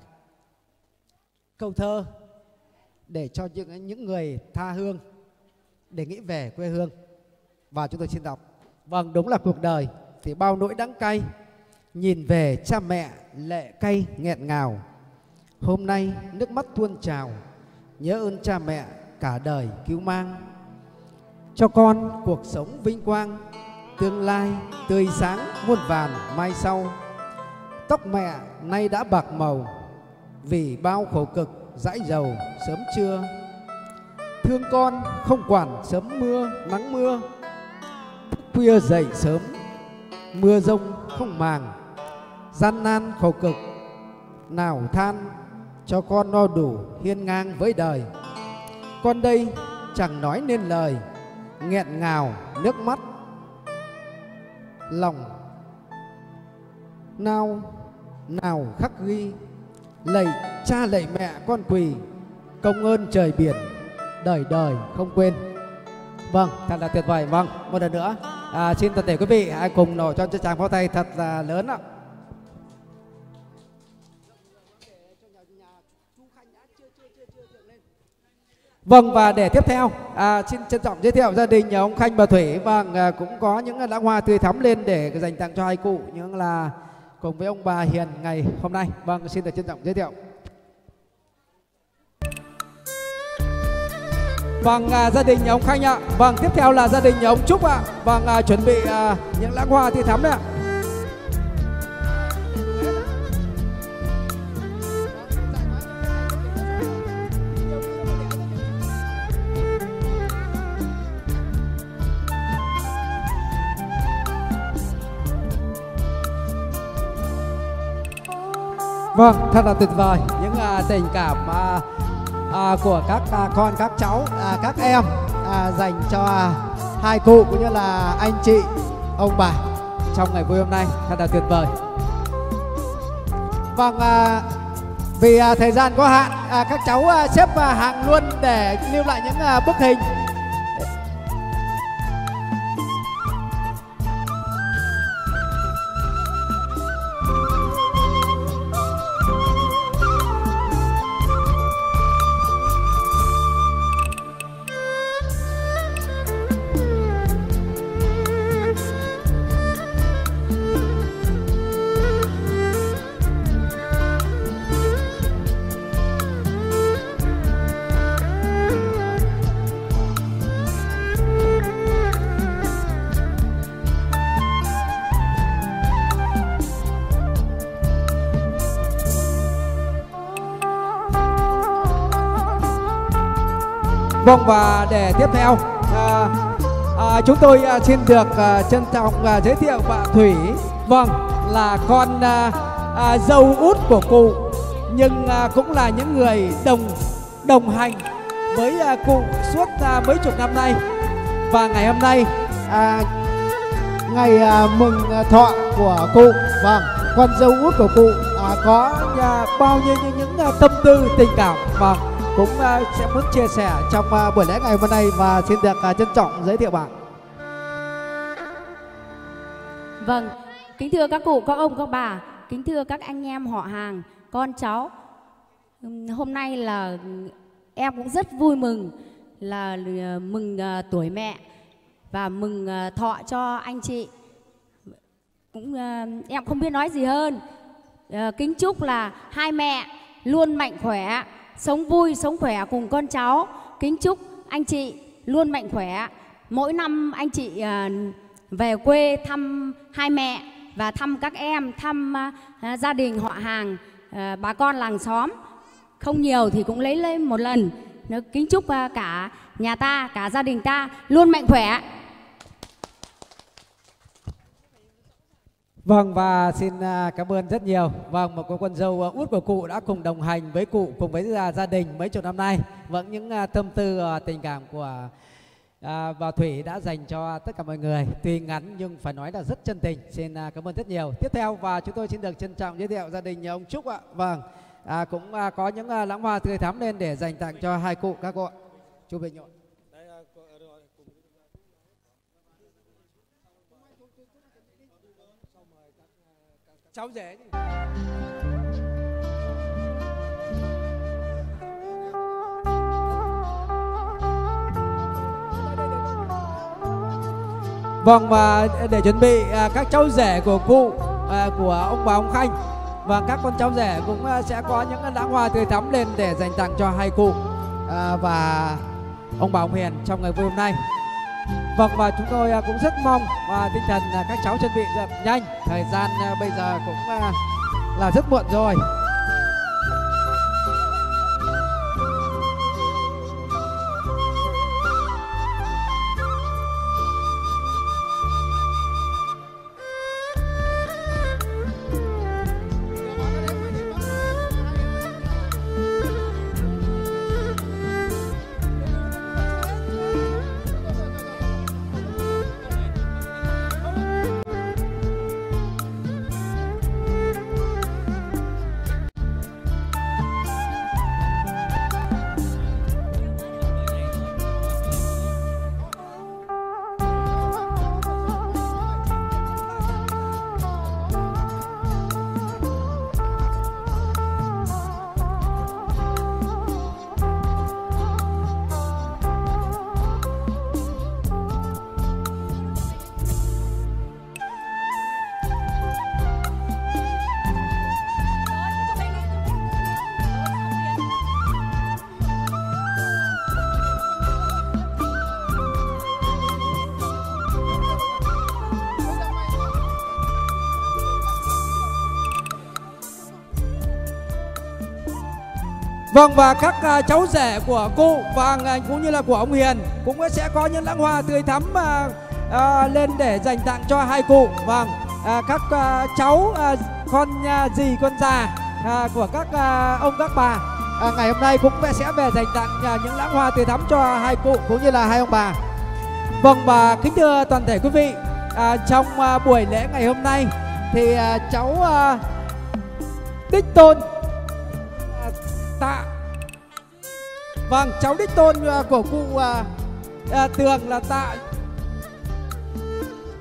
câu thơ để cho những những người tha hương, để nghĩ về quê hương. Và chúng tôi xin đọc. Vâng đúng là cuộc đời thì bao nỗi đắng cay, nhìn về cha mẹ lệ cay nghẹn ngào. Hôm nay nước mắt tuôn trào, nhớ ơn cha mẹ cả đời cứu mang. Cho con cuộc sống vinh quang, tương lai tươi sáng muôn vàn mai sau. Tóc mẹ nay đã bạc màu, vì bao khổ cực dãi dầu sớm trưa. Thương con không quản sớm mưa nắng mưa. Khuya dậy sớm, mưa rông không màng. Gian nan khổ cực, nào than cho con no đủ hiên ngang với đời. Con đây chẳng nói nên lời, nghẹn ngào nước mắt. Lòng nào nào khắc ghi lạy cha lạy mẹ con quỳ công ơn trời biển đời đời không quên. Vâng thật là tuyệt vời. Vâng một lần nữa. À, xin toàn thể quý vị hãy cùng nổ cho chàng tràng pháo tay thật là lớn ạ. Vâng và để tiếp theo à, xin trân trọng giới thiệu gia đình nhà ông Khanh bà Thủy. Vâng à, cũng có những lãng hoa tươi thắm lên để dành tặng cho hai cụ những là cùng với ông bà Hiền ngày hôm nay vâng xin được trân trọng giới thiệu Vâng, à, gia đình nhà ông Khanh ạ. Vâng, tiếp theo là gia đình nhà ông Trúc ạ. Vâng, à, chuẩn bị à, những lãng hoa tươi thắm đấy ạ. Vâng, thật là tuyệt vời. Những uh, tình cảm uh, uh, của các uh, con các cháu uh, các em uh, dành cho uh, hai cụ cũng như là anh chị ông bà trong ngày vui hôm nay. Thật là tuyệt vời. Vâng uh, vì uh, thời gian có hạn uh, các cháu uh, xếp uh, hàng luôn để lưu lại những uh, bức hình. Vâng và để tiếp theo à, à, chúng tôi à, xin được à, trân trọng à, giới thiệu bà thủy. Vâng là con à, à, dâu út của cụ nhưng à, cũng là những người đồng đồng hành với à, cụ suốt à, mấy chục năm nay. Và ngày hôm nay à, ngày à, mừng à, thọ của cụ vâng con dâu út của cụ à, có à, bao nhiêu những, những à, tâm tư tình cảm vâng cũng à, sẽ muốn chia sẻ trong à, buổi lễ ngày hôm nay và xin được à, trân trọng giới thiệu bạn Vâng, kính thưa các cụ, các ông, các bà, kính thưa các anh em họ hàng, con cháu. Hôm nay là em cũng rất vui mừng là mừng tuổi mẹ và mừng thọ cho anh chị. Cũng em không biết nói gì hơn. Kính chúc là hai mẹ luôn mạnh khỏe, sống vui, sống khỏe cùng con cháu. Kính chúc anh chị luôn mạnh khỏe. Mỗi năm anh chị ờ, về quê thăm hai mẹ và thăm các em, thăm ờ, gia đình họ hàng, ờ, bà con làng xóm. Không nhiều thì cũng lấy lên một lần. Kính chúc cả nhà ta, cả gia đình ta luôn mạnh khỏe. Vâng và xin à, cảm ơn rất nhiều. Vâng một cô con dâu à, út của cụ đã cùng đồng hành với cụ cùng với à, gia, đình mấy chục năm nay. Vâng những tâm tư tình cảm của à, bà Thủy đã dành cho tất cả mọi người. Tuy ngắn nhưng phải nói là rất chân tình. Xin cảm ơn rất nhiều. Tiếp theo và chúng tôi xin được trân trọng giới thiệu gia đình nhà ông Trúc ạ. Vâng à, cũng có những lãng hoa tươi thắm lên để dành tặng cho hai cụ các cụ ạ. Chú Bình Nhộn. Cháu rể Vâng và để chuẩn bị à, các cháu rể của cụ à, của ông bà ông Khanh và các con cháu rể cũng à, sẽ có những cái lãng hoa tươi thắm lên để dành tặng cho hai cụ và ông bà ông Hiền trong ngày vui hôm nay. Vâng và chúng tôi à, cũng rất mong, và tinh thần à, các cháu chuẩn bị nhanh. Thời gian à, bây giờ cũng là rất muộn rồi. Vâng và các uh, cháu rể của cô và uh, cũng như là của ông Hiền cũng sẽ có những lãng hoa tươi thắm uh, uh, lên để dành tặng cho hai cụ. Vâng, uh, các uh, cháu uh, con uh, dì con già uh, của các uh, ông các bà uh, ngày hôm nay cũng sẽ về dành tặng uh, những lãng hoa tươi thắm cho hai cụ cũng như là hai ông bà. Vâng và kính thưa toàn thể quý vị, uh, trong uh, buổi lễ ngày hôm nay thì uh, cháu uh, Đích Tôn Vâng, cháu đích tôn à, của cụ à, à, Tường là tạ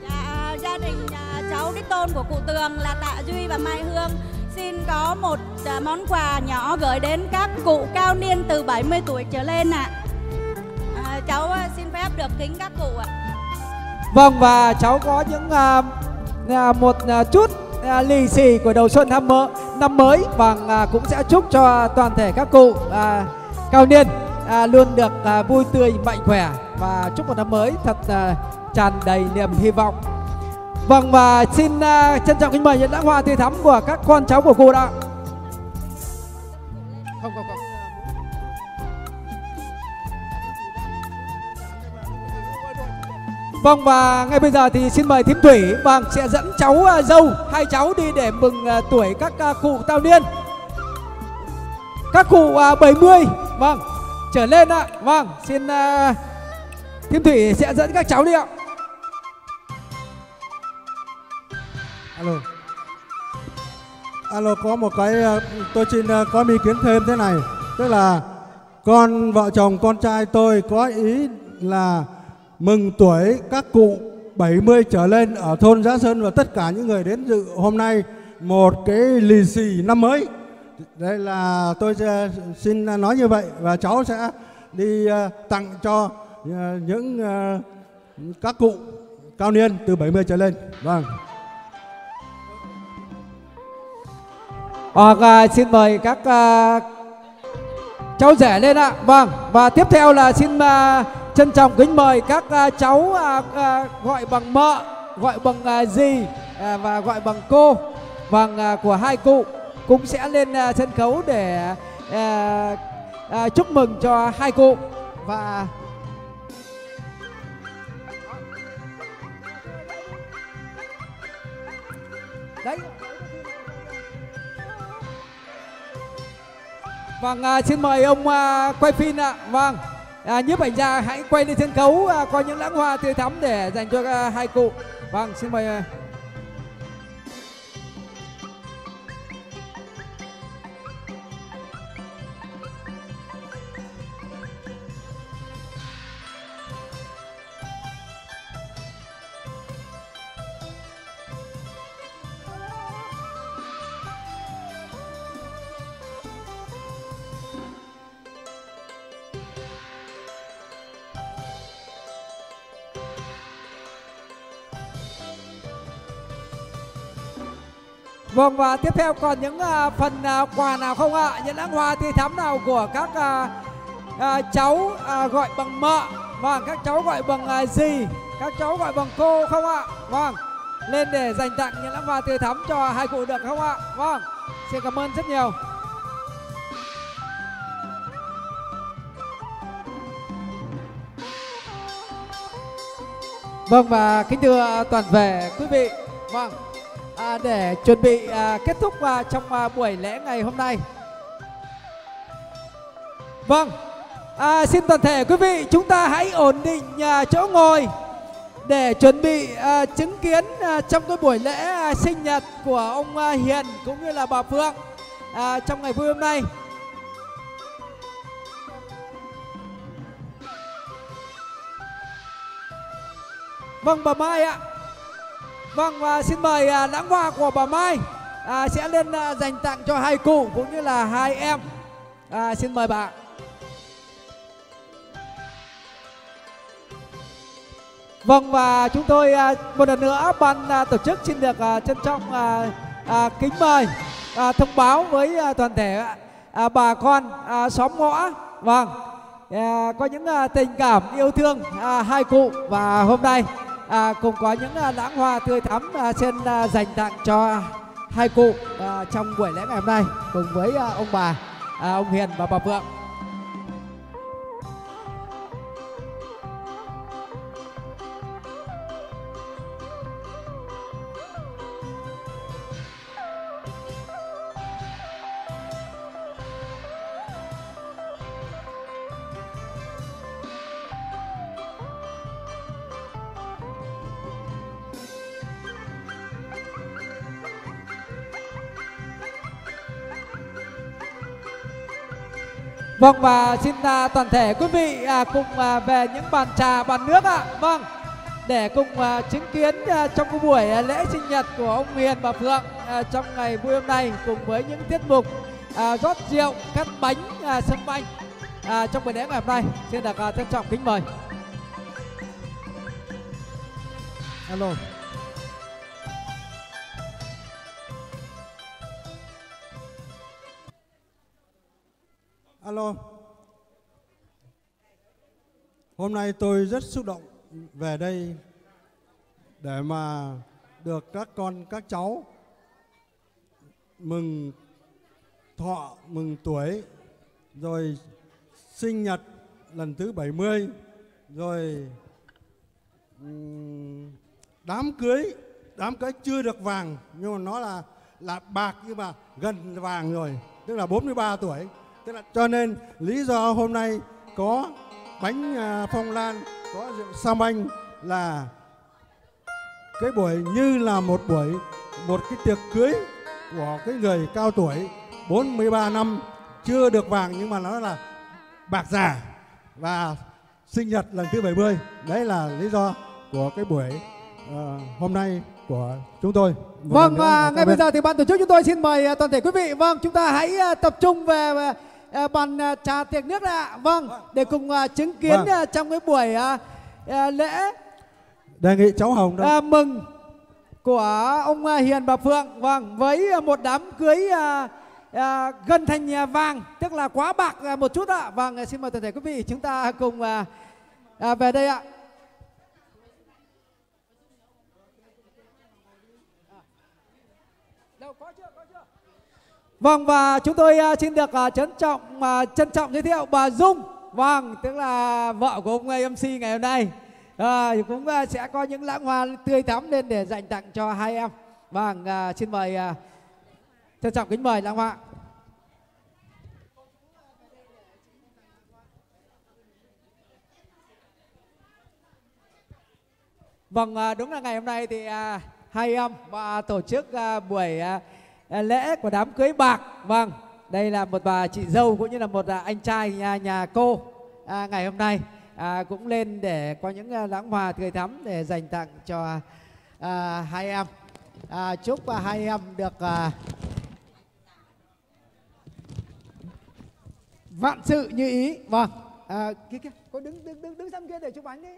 Dạ, gia đình à, cháu đích tôn của cụ Tường là Tạ Duy và Mai Hương xin có một à, món quà nhỏ gửi đến các cụ cao niên từ 70 tuổi trở lên ạ. À, cháu à, xin phép được kính các cụ ạ. Vâng và cháu có những à, à, một à, chút à, lì xì của đầu xuân năm mới năm mới và à, cũng sẽ chúc cho toàn thể các cụ à, cao niên à, luôn được à, vui tươi mạnh khỏe và chúc một năm mới thật à, tràn đầy niềm hy vọng. Vâng và xin à, trân trọng kính mời những lãng hoa tươi thắm của các con cháu của cô đã. Không không không. Vâng và ngay bây giờ thì xin mời thím Thủy vâng sẽ dẫn cháu uh, dâu hai cháu đi để mừng uh, tuổi các uh, cụ cao niên. Các cụ uh, 70 vâng trở lên ạ. Vâng xin ờ, uh, thím Thủy sẽ dẫn các cháu đi ạ. alo alo có một cái ờ, tôi xin ờ, có ý kiến thêm thế này tức là con vợ chồng con trai tôi có ý là mừng tuổi các cụ 70 trở lên ở thôn Giá Sơn và tất cả những người đến dự hôm nay một cái lì xì năm mới đây là tôi xin nói như vậy và cháu sẽ đi ờ, tặng cho ờ, những ờ, các cụ cao niên từ 70 trở lên. Vâng. Hoặc à, xin mời các à, cháu rể lên ạ. Vâng. Và tiếp theo là xin à, trân trọng kính mời các à, cháu à, à, gọi bằng mợ, gọi bằng à, gì à, và gọi bằng cô. Vâng à, của hai cụ cũng sẽ lên uh, sân khấu để uh, uh, chúc mừng cho hai cụ và đấy Vâng, à, xin mời ông à, quay phim ạ. Vâng, à, nhiếp ảnh gia hãy quay lên sân khấu à, có những lãng hoa tươi thắm để dành cho à, hai cụ. Vâng, xin mời. À. Vâng và tiếp theo còn những uh, phần uh, quà nào không ạ? Những lãng hoa tươi thắm nào của các uh, uh, cháu uh, gọi bằng mợ, vâng các cháu gọi bằng uh, gì? các cháu gọi bằng cô không ạ? Vâng lên để dành tặng những lãng hoa tươi thắm cho hai cụ được không ạ? Vâng xin cảm ơn rất nhiều. Vâng và kính thưa toàn thể quý vị, vâng à, để chuẩn bị à, kết thúc à, trong à, buổi lễ ngày hôm nay. Vâng, à, xin toàn thể quý vị chúng ta hãy ổn định à, chỗ ngồi để chuẩn bị à, chứng kiến à, trong cái buổi lễ à, sinh nhật của ông à, Hiền cũng như là bà Phương à, trong ngày vui hôm nay. Vâng bà Mai ạ. Vâng và xin mời à, lãng hoa của bà Mai. À, sẽ lên à, dành tặng cho hai cụ cũng như là hai em. À, xin mời bà. Vâng và chúng tôi à, một lần nữa ban à, tổ chức xin được à, trân trọng à, à, kính mời à, thông báo với à, toàn thể à, bà con à, xóm ngõ. Vâng. À, có những à, tình cảm yêu thương à, hai cụ và hôm nay à, cùng có những à, lãng hoa tươi thắm à, xin à, dành tặng cho hai cụ à, trong buổi lễ ngày hôm nay cùng với à, ông bà à, ông Hiền và bà Phượng. Vâng và xin à, toàn thể quý vị à, cùng à, về những bàn trà bàn nước ạ. Vâng để cùng à, chứng kiến à, trong cái buổi à, lễ sinh nhật của ông Hiền và Phượng à, trong ngày vui hôm nay cùng với những tiết mục à, rót rượu, cắt bánh, à, sân banh à, trong buổi lễ ngày hôm nay. Xin được à, trân trọng kính mời. alo alo. Hôm nay tôi rất xúc động về đây để mà được các con, các cháu mừng thọ, mừng tuổi, rồi sinh nhật lần thứ 70 rồi đám cưới đám cưới chưa được vàng, nhưng mà nó là là bạc nhưng mà gần vàng rồi, tức là 43 tuổi tức là cho nên lý do hôm nay có bánh à, phong lan có rượu sam anh là cái buổi như là một buổi một cái tiệc cưới của cái người cao tuổi 43 năm chưa được vàng nhưng mà nó là bạc già và sinh nhật lần thứ 70 đấy là lý do của cái buổi uh, hôm nay của chúng tôi. Vâng và ngay bây giờ thì ban tổ chức chúng tôi xin mời toàn thể quý vị. Vâng chúng ta hãy tập trung về bàn trà tiệc nước ạ vâng để cùng chứng kiến vâng. trong cái buổi lễ đề nghị cháu hồng. À, mừng của ông hiền bà phượng vâng với một đám cưới à, gần thành vàng tức là quá bạc một chút ạ vâng xin mời toàn thể quý vị chúng ta cùng à, à, về đây ạ Vâng và chúng tôi à, xin được à, trân trọng à, trân trọng giới thiệu bà Dung, vâng tức là vợ của ông MC ngày hôm nay. Ờ, à, cũng sẽ có những lãng hoa tươi tắm lên để dành tặng cho hai em. Vâng xin mời trân trọng kính mời lãng hoa. Vâng đúng là ngày hôm nay thì hai em và tổ chức buổi Ờ, lễ của đám cưới bạc vâng. Đây là một bà chị dâu cũng như là một à, anh trai nhà, nhà cô. À, ngày hôm nay à, cũng lên để có những à, lãng hòa tươi thắm để dành tặng cho à, hai em. À, chúc à, hai em được à, vạn sự như ý. Vâng. À, kia kia có đứng đứng đứng đứng sang kia để chụp ảnh đi.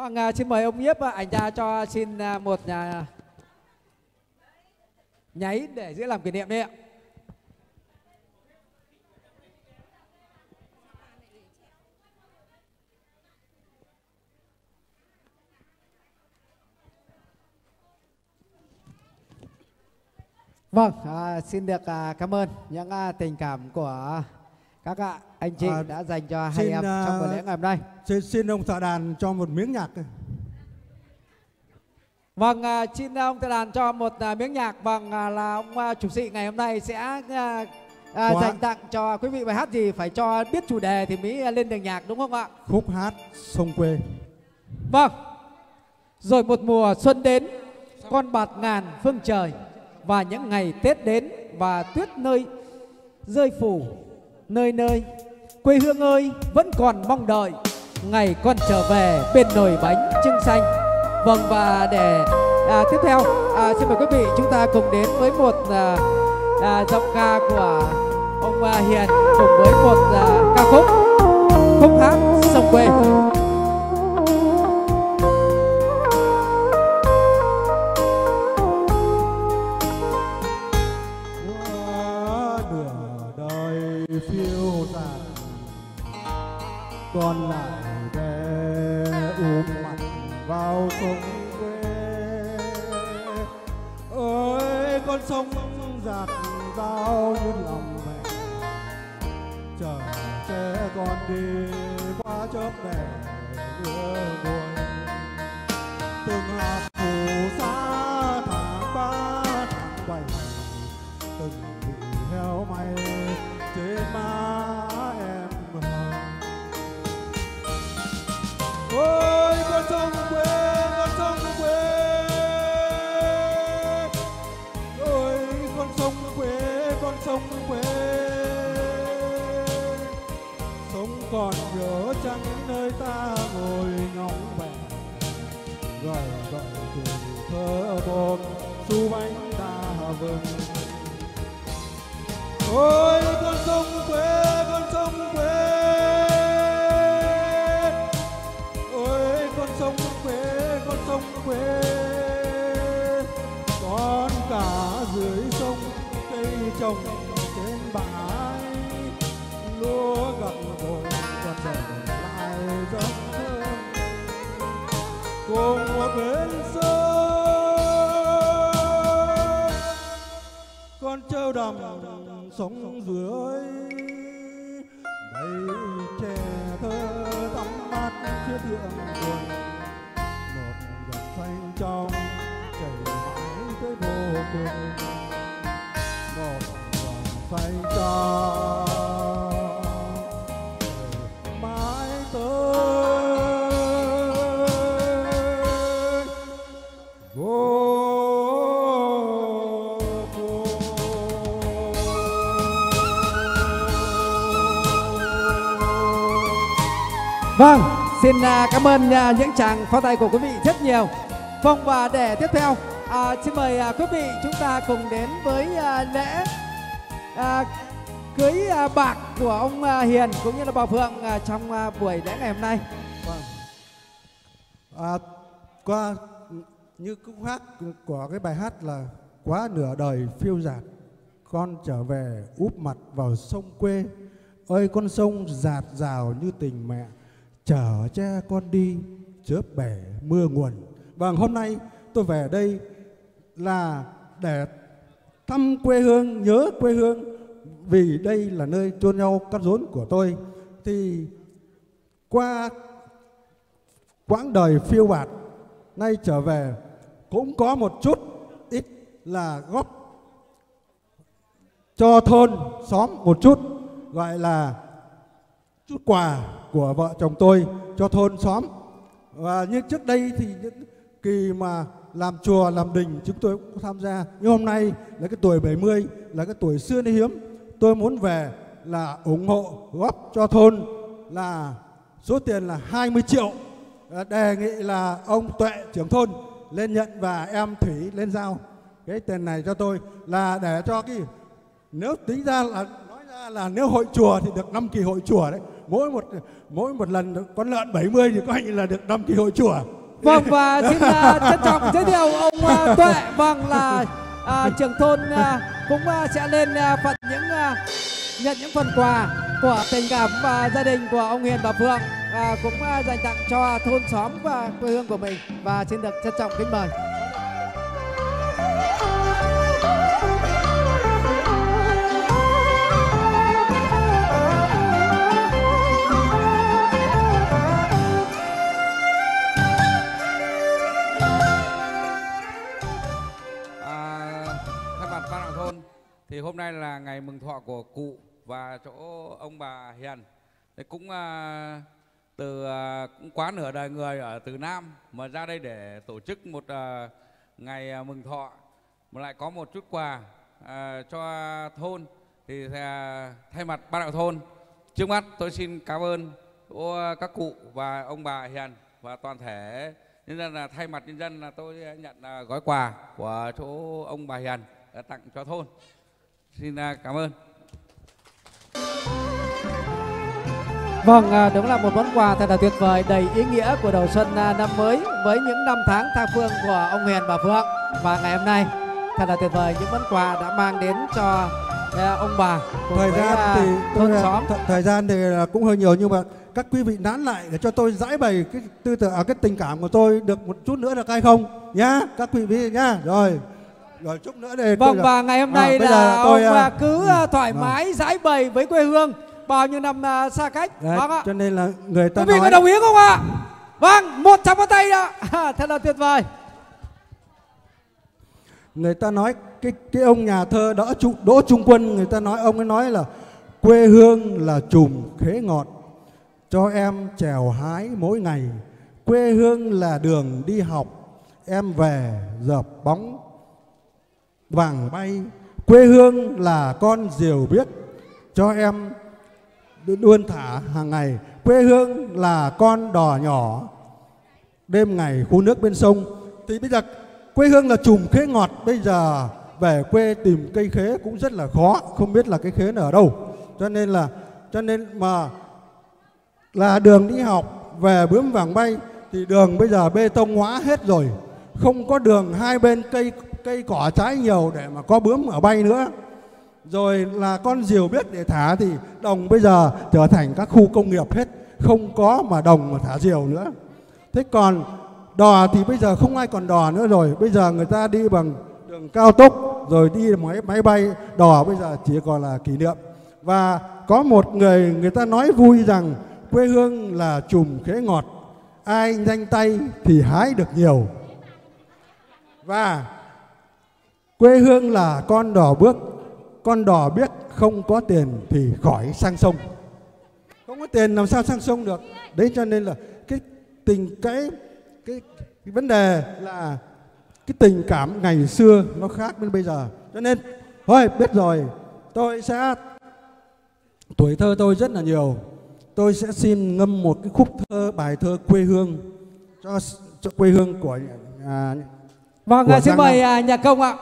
Vâng, uh, xin mời ông Nhiếp à, ảnh ra cho xin à, một uh, nháy để giữ làm kỷ niệm đi ạ. Vâng, à, xin được à, cảm ơn những à, tình cảm của các ạ, anh chị à, đã dành cho hai xin, em trong buổi lễ ngày hôm nay. Xin, xin ông thợ đàn cho một miếng nhạc. Vâng, uh, xin ông thợ đàn cho một uh, miếng nhạc. Vâng, là ông chủ sĩ ngày hôm nay sẽ uh, dành tặng cho quý vị bài hát gì phải cho biết chủ đề thì mới lên đường nhạc đúng không ạ? Khúc hát sông quê. Vâng. Rồi một mùa xuân đến, con bạt ngàn phương trời và những ngày Tết đến và tuyết nơi rơi phủ nơi nơi. Quê hương ơi vẫn còn mong đợi. Ngày con trở về bên nồi bánh trưng xanh. Vâng và để à, tiếp theo à, xin mời quý vị chúng ta cùng đến với một à, à, giọng ca của ông à, Hiền cùng với một à, ca khúc khúc hát sông quê. Con lại về úp mặt vào sông quê. Ơi, con sông giạt bao như lòng mẹ. Chờ che con đi qua chớp mẹ mưa buồn còn nhớ chăng nơi ta ngồi ngóng bè? Gầy gợi tuổi thơ bồn su bánh ta vừng. Ôi, con sông quê, con sông quê. Ôi, con sông quê, con sông quê. Con cả dưới sông, cây trồng trên bãi, lúa gặt để lại cùng một bên sông con trâu đầm sống dưới mây trẻ thơ tắm mát phía thượng nguồn một giọt xanh trong chảy mãi tới vô cùng một giọt xanh trong Vâng, xin à, cảm ơn à, những tràng pháo tay của quý vị rất nhiều. Vâng và để tiếp theo, à, xin mời à, quý vị chúng ta cùng đến với lễ à, cưới bạc của ông Hiền cũng như là bà Phượng trong buổi lễ ngày hôm nay. Vâng. À, qua như khúc hát của cái bài hát là quá nửa đời phiêu dạt con trở về úp mặt vào sông quê ơi con sông dạt dào như tình mẹ chở cha con đi, chớp bể mưa nguồn. Và hôm nay tôi về đây là để thăm quê hương, nhớ quê hương. Vì đây là nơi chôn nhau cắt rốn của tôi. Thì qua quãng đời phiêu bạt, nay trở về cũng có một chút ít là góp cho thôn xóm một chút, gọi là chút quà của vợ chồng tôi cho thôn xóm. Và như trước đây thì những kỳ mà làm chùa, làm đình, chúng tôi cũng tham gia. Nhưng hôm nay là cái tuổi 70 là cái tuổi xưa nay hiếm. Tôi muốn về là ủng hộ, góp cho thôn là số tiền là 20 triệu. Đề nghị là ông Tuệ, trưởng thôn, lên nhận và em Thủy lên giao. Cái tiền này cho tôi là để cho cái nếu tính ra là là nếu hội chùa thì được 5 kỳ hội chùa đấy. Mỗi một mỗi một lần con lợn 70 thì coi như là được 5 kỳ hội chùa. Vâng và xin à, trân trọng giới thiệu ông à, Tuệ. Vâng là à, trưởng thôn à, cũng à, sẽ lên à, phần những à, nhận những phần quà của tình cảm và gia đình của ông Hiền và Phượng à, cũng à, dành tặng cho thôn xóm và quê hương của mình. Và xin được trân trọng kính mời. Thì hôm nay là ngày mừng thọ của cụ và chỗ ông bà Hiền. Thế cũng à, từ à, cũng quá nửa đời người ở từ Nam mà ra đây để tổ chức một à, ngày à, mừng thọ. Mà lại có một chút quà à, cho thôn. Thì à, thay mặt ban đạo thôn trước mắt tôi xin cảm ơn các cụ và ông bà Hiền và toàn thể nhân dân là thay mặt nhân dân là tôi nhận à, gói quà của chỗ ông bà Hiền tặng cho thôn xin à, cảm ơn Vâng, à, đúng là một món quà thật là tuyệt vời, đầy ý nghĩa của đầu xuân à, năm mới với những năm tháng tha phương của ông Hiền và Phượng. Và ngày hôm nay thật là tuyệt vời những món quà đã mang đến cho ông bà cùng thời với gian thì tôi thôn xóm. th- thời gian thì cũng hơi nhiều nhưng mà các quý vị nán lại để cho tôi giải bày cái tư tưởng à, cái tình cảm của tôi được một chút nữa được hay không nhá các quý vị nhá rồi rồi chút nữa để Vâng và ngày hôm À, nay bây là tôi, ông à, à, cứ à, thoải mái giải bày với quê hương bao nhiêu năm à, xa cách. Đấy, Vâng ạ. cho nên là người ta Quý vị có nói đồng ý không ạ? Vâng, một trăm cái tay đó. Thật là tuyệt vời. người ta nói cái cái ông nhà thơ đỡ Trung, Đỗ Trung Quân người ta nói ông ấy nói là quê hương là chùm khế ngọt cho em trèo hái mỗi ngày quê hương là đường đi học em về dợp bóng vàng bay. Quê hương là con diều biết cho em luôn thả hàng ngày. Quê hương là con đò nhỏ. Đêm ngày khu nước bên sông. Thì bây giờ, quê hương là chùm khế ngọt. Bây giờ về quê tìm cây khế cũng rất là khó. Không biết là cái khế nó ở đâu. Cho nên là, cho nên mà là đường đi học, về bướm vàng bay, thì đường bây giờ bê tông hóa hết rồi. Không có đường, hai bên cây cây cỏ trái nhiều để mà có bướm ở bay nữa. Rồi là con diều biết để thả thì đồng bây giờ trở thành các khu công nghiệp hết. Không có mà đồng mà thả diều nữa. Thế còn đò thì bây giờ không ai còn đò nữa rồi. Bây giờ người ta đi bằng đường cao tốc, rồi đi máy máy bay. Đò bây giờ chỉ còn là kỷ niệm. Và có một người người ta nói vui rằng quê hương là chùm khế ngọt. Ai nhanh tay thì hái được nhiều. Và quê hương là con đò bước. Con đò biết không có tiền thì khỏi sang sông. Không có tiền làm sao sang sông được. Đấy cho nên là cái tình cái cái, cái vấn đề là cái tình cảm ngày xưa nó khác bên bây giờ. Cho nên thôi biết rồi. Tôi sẽ tuổi thơ tôi rất là nhiều. Tôi sẽ xin ngâm một cái khúc thơ bài thơ quê hương cho cho quê hương của à, Vâng, của xin mời à, nhạc công ạ.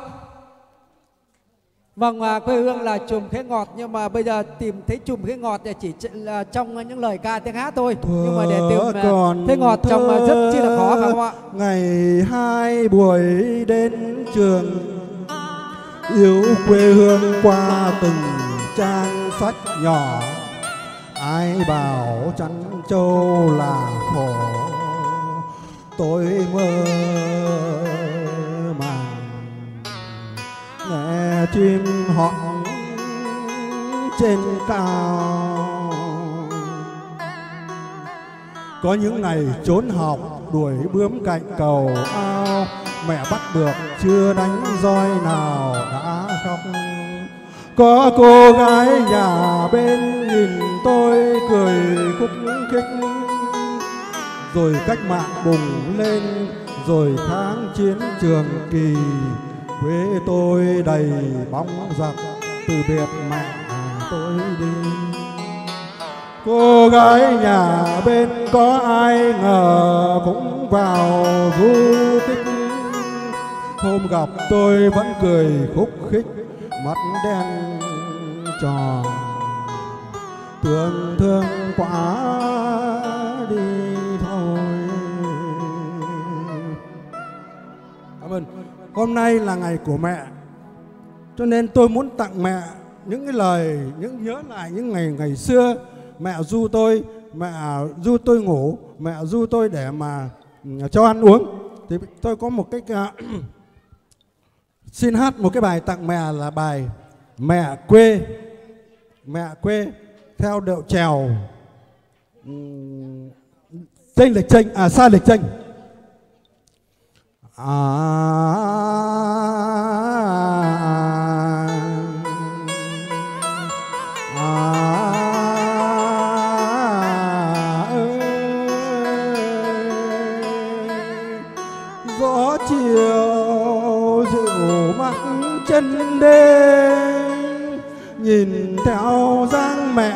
Vâng, à, quê hương là chùm khế ngọt nhưng mà bây giờ tìm thấy chùm khế ngọt thì chỉ ch- là trong những lời ca tiếng hát thôi. nhưng mà để tìm à, còn thấy ngọt trong à, rất chi là khó phải không ạ? ngày hai buổi đến trường yêu quê hương qua từng trang sách nhỏ ai bảo chăn trâu là khổ tôi mơ chim hót trên cao. Có những ngày trốn học đuổi bướm cạnh cầu ao. Mẹ bắt được, chưa đánh roi nào đã khóc. Có cô gái nhà bên nhìn tôi cười khúc khích. Rồi cách mạng bùng lên, rồi tháng chiến trường kỳ quê tôi đầy bóng giặc, từ biệt mẹ tôi đi. Cô gái nhà bên có ai ngờ cũng vào du tích hôm gặp tôi vẫn cười khúc khích, mắt đen tròn. Tưởng thương quá hôm nay là ngày của mẹ. Cho nên tôi muốn tặng mẹ những cái lời, những nhớ lại những ngày ngày xưa. Mẹ du tôi, mẹ du tôi ngủ, mẹ du tôi để mà ừ, cho ăn uống. Thì tôi có một cái à, xin hát một cái bài tặng mẹ là bài mẹ quê mẹ quê theo điệu trèo tranh chênh lệch chênh à xa lệch chênh. À. À. chân đêm nhìn theo dáng mẹ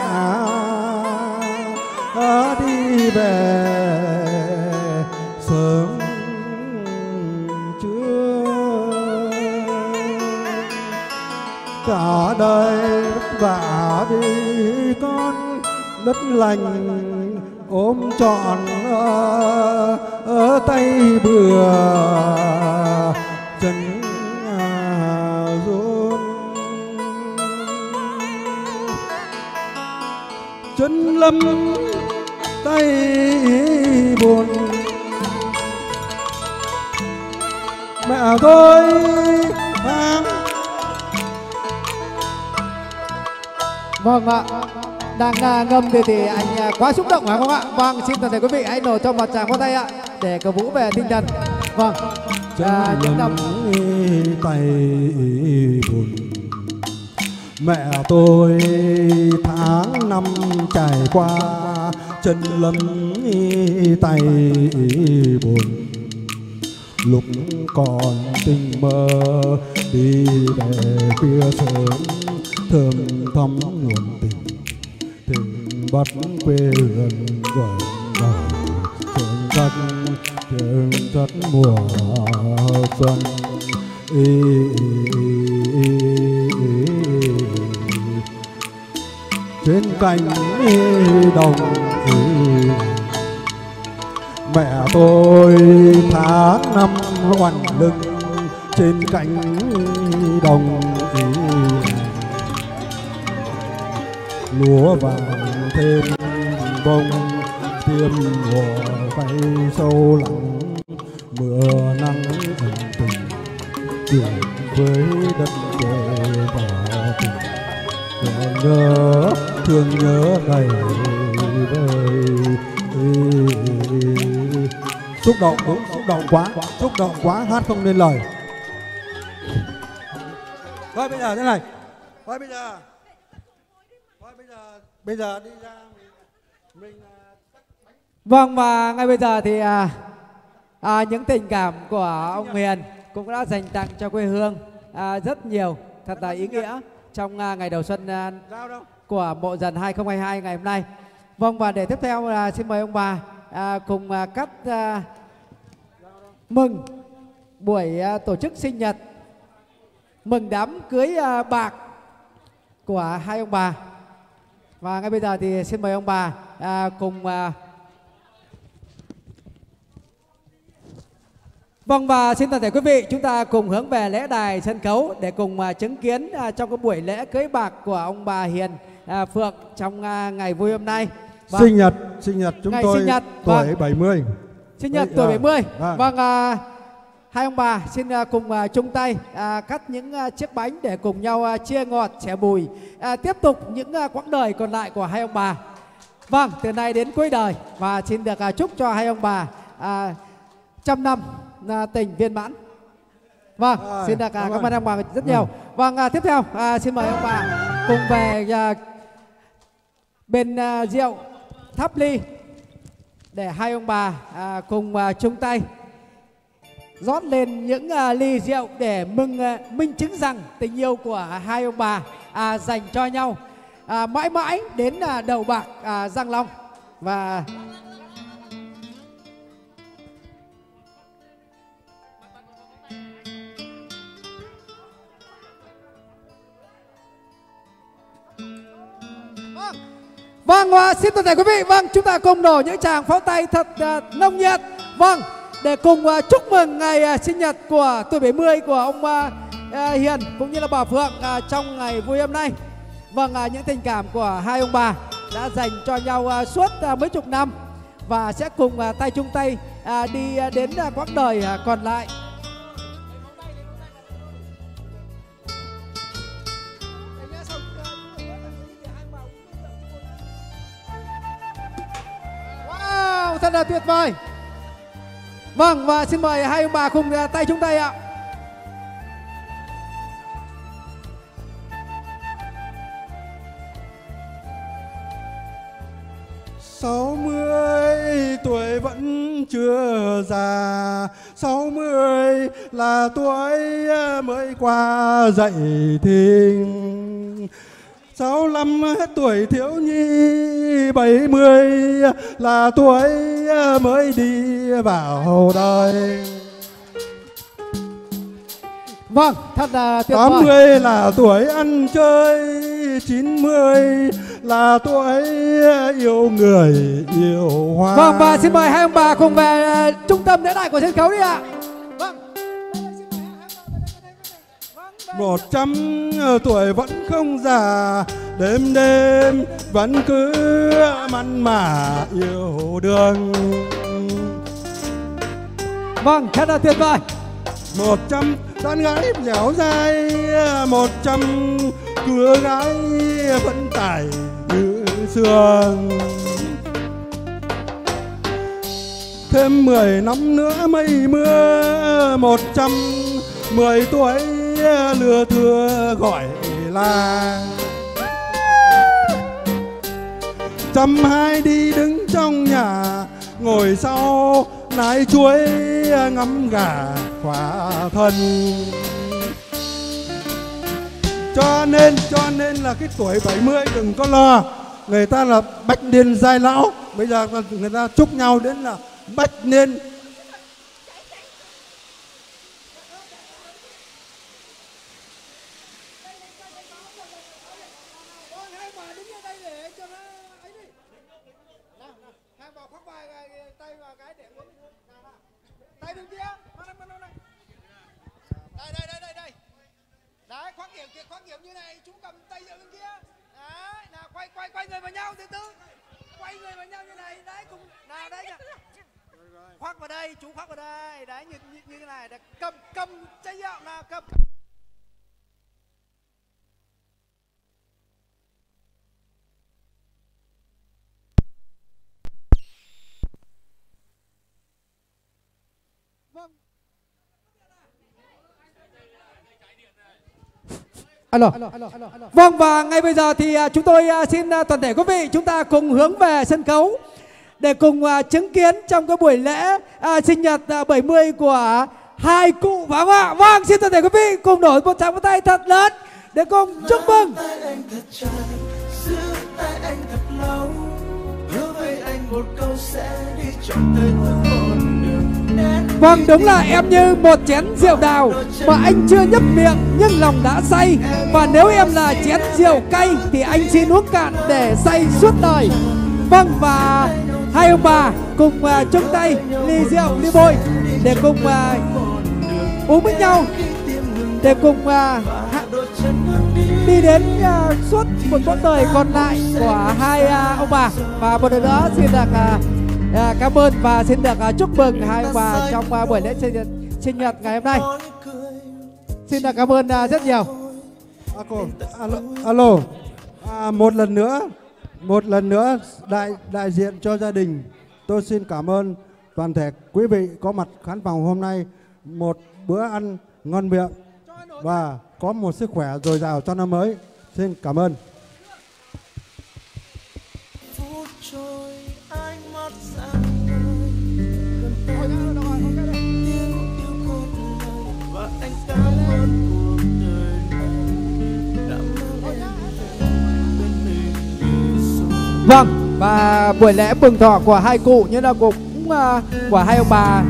à, đi về cả đời vất vả đi con đất lành ôm trọn ở, ở tay bừa chân run. Chân lâm tay buồn. Mẹ tôi tháng Vâng ạ. Đang à, ngâm thì thì anh à, quá xúc động phải không ạ? Vâng, xin toàn thể quý vị hãy nổ cho một tràng pháo tay ạ để cổ vũ về tinh thần. Vâng. À, những năm tay buồn mẹ tôi tháng năm trải qua chân lấm tay buồn lúc còn tình mơ đi về khuya sớm thường thắm nguồn tình tình bắt quê gần gọi vào trường cắt trường cắt mùa xuân ý, ý, ý, ý, ý. trên cành đồng ý. mẹ tôi tháng năm oằn lưng trên cánh đồng lúa vàng thêm bông. Tiêm mùa vay sâu lặng, mưa nắng ẩn tình. Chuyển với đất quê và tình nhớ, thương nhớ ngày vơi. Xúc động, đúng, xúc động quá, xúc động quá, hát không nên lời. Thôi bây giờ thế này, thôi bây giờ bây giờ đi ra mình, mình à, Vâng và ngay bây giờ thì à, à, những tình cảm của ông Hiền cũng đã dành tặng cho quê hương à, rất nhiều thật là ý nghĩa trong à, ngày đầu xuân à, của mộ dần 2022 ngày hôm nay. Vâng và để tiếp theo là xin mời ông bà à, cùng à, cắt à, mừng buổi à, tổ chức sinh nhật mừng đám cưới à, bạc của hai ông bà. Và ngay bây giờ thì xin mời ông bà à, cùng à, Vâng và xin toàn thể quý vị chúng ta cùng hướng về lễ đài sân khấu để cùng à, chứng kiến à, trong cái buổi lễ cưới bạc của ông bà Hiền à, Phượng trong à, ngày vui hôm nay. Vâng. sinh nhật sinh nhật chúng Ngày tôi sinh nhật, tuổi vâng. 70 Sinh nhật tuổi à, 70. à. Vâng à, hai ông bà xin à, cùng à, chung tay à, cắt những chiếc bánh để cùng nhau chia ngọt chẻ bùi tiếp tục những quãng đời còn lại của hai ông bà. Vâng, từ nay đến cuối đời và xin được chúc cho hai ông bà trăm năm tình viên mãn. Vâng, xin được cảm ơn. ông bà rất nhiều. Vâng, tiếp theo xin mời ông bà cùng về bên rượu thắp ly để hai ông bà cùng chung tay rót lên những uh, ly rượu để mừng uh, minh chứng rằng tình yêu của hai ông bà à, dành cho nhau. À, mãi mãi đến à, đầu bạc à, răng long. Và Vâng, và xin toàn thể quý vị, vâng, chúng ta cùng đổ những tràng pháo tay thật uh, nồng nhiệt. Vâng, để cùng à, chúc mừng ngày à, sinh nhật của tuổi 70 của ông à, à, Hiền cũng như là bà Phượng trong ngày vui hôm nay. Vâng, những tình cảm của hai ông bà đã dành cho nhau suốt mấy chục năm và sẽ cùng tay chung tay đi đến quãng đời còn lại. Wow, thật là tuyệt vời. Vâng và xin mời hai ông bà cùng à, tay chúng tay ạ. sáu mươi tuổi vẫn chưa già, sáu mươi là tuổi à, mới qua dậy thình 65 tuổi thiếu nhi 70 là tuổi mới đi vào đời. Vâng, thật là tuyệt 80 vời. là tuổi ăn chơi 90 là tuổi yêu người yêu hoa. Vâng, và xin mời hai ông bà cùng về ờ, trung tâm lễ đại của sân khấu đi ạ. Một trăm tuổi vẫn không già. Đêm đêm vẫn cứ mặn mà yêu đương. Vâng, thật là tuyệt vời. một trăm tán gái dẻo dai một trăm cưa gái vẫn tài như xưa thêm mười năm nữa mây mưa một trăm mười tuổi lừa thưa gọi là trăm hai đi đứng trong nhà, ngồi sau nái chuối ngắm gà khỏa thân. Cho nên cho nên là cái tuổi 70 đừng có lo, người ta là bạch niên giai lão. Bây giờ người ta chúc nhau đến là bạch niên Đấy bên kia. Đây đây đây đây đây. Đấy, khoác kiểu kia, khoác kiểu như này, chú cầm tay giữa bên kia. Đấy, nào quay quay quay người vào nhau từ từ. Quay người vào nhau như này, đấy cùng nào đấy nhỉ. Khoác vào đây, chú khoác vào đây. Đấy như như, như thế này, đấy, cầm cầm chai rượu nào, cầm cầm. Alo. Vâng và ngay bây giờ thì à, chúng tôi à, xin à, toàn thể quý vị chúng ta cùng hướng về sân khấu để cùng chứng kiến trong cái buổi lễ sinh nhật 70 của hai cụ phải không ạ. Vâng xin toàn thể quý vị cùng đổi một tràng tay thật lớn để cùng chúc mừng. Vâng đúng là em như một chén rượu đào Mà anh chưa nhấp miệng nhưng lòng đã say. Và nếu em là chén rượu cay Thì anh xin uống cạn để say suốt đời. Vâng và hai ông bà cùng uh, chung tay ly rượu ly bôi Để cùng uh, uống với nhau Để cùng uh, đi đến uh, suốt một quãng đời còn lại của hai uh, ông bà. Và một lần nữa xin được uh, uh, cảm ơn và xin được uh, chúc mừng hai ông bà trong uh, buổi lễ sinh nhật, sinh nhật ngày hôm nay xin được cảm ơn uh, rất nhiều à, cô, alo, alo. À, một lần nữa một lần nữa đại đại diện cho gia đình tôi xin cảm ơn toàn thể quý vị có mặt khán phòng hôm nay một bữa ăn ngon miệng và có một sức khỏe dồi dào cho năm mới. Xin cảm ơn. Vâng và buổi lễ mừng thọ của hai cụ như là cũng uh, của hai ông bà.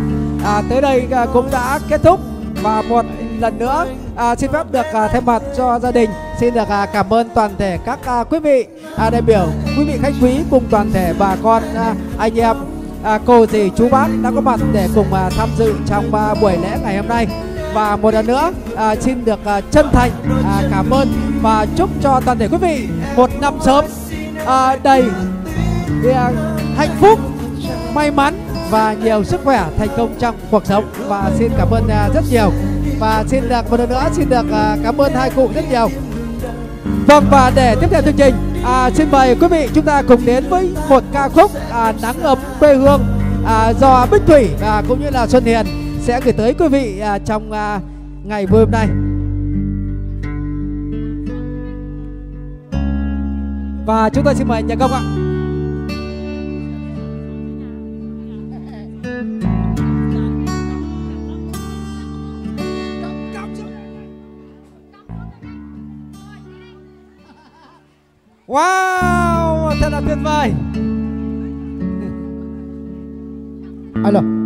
À, tới đây uh, cũng đã kết thúc. Và một lần nữa à, xin phép được à, thay mặt cho gia đình xin được à, cảm ơn toàn thể các à, quý vị à, đại biểu quý vị khách quý cùng toàn thể bà con à, anh em à, cô dì chú bác đã có mặt để cùng à, tham dự trong à, buổi lễ ngày hôm nay. Và một lần nữa à, xin được à, chân thành à, cảm ơn và chúc cho toàn thể quý vị một năm sớm à, đầy à, hạnh phúc may mắn và nhiều sức khỏe thành công trong cuộc sống. Và xin cảm ơn à, rất nhiều. Và xin được một lần nữa xin được à, cảm ơn hai cụ rất nhiều. Vâng và để tiếp theo chương trình à, xin mời quý vị chúng ta cùng đến với một ca khúc à, nắng ấm quê hương à, do bích thủy và cũng như là xuân hiền sẽ gửi tới quý vị à, trong à, ngày vui hôm nay. Và chúng tôi xin mời nhà công ạ Wow, thật là tuyệt vời. Alo.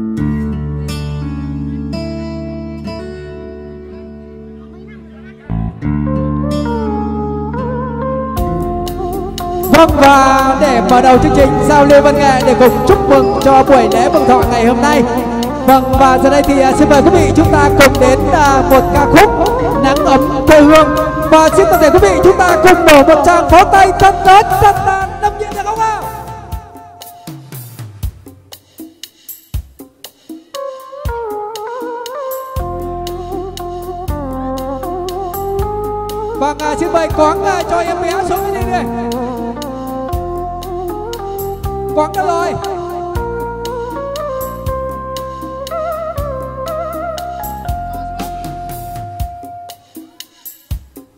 Vâng và để mở đầu chương trình, giao lưu văn nghệ để cùng chúc mừng cho buổi lễ mừng thọ ngày hôm nay. Vâng và giờ đây thì à, xin mời quý vị chúng ta cùng đến à, một ca khúc nắng ấm quê hương. Và xin toàn thể quý vị chúng ta cùng mở một trang pháo tay tân tết tân tàn nồng nhiên được không ạ? Vâng à, xin mời quán cho em bé xuống đây gì quăng quán đã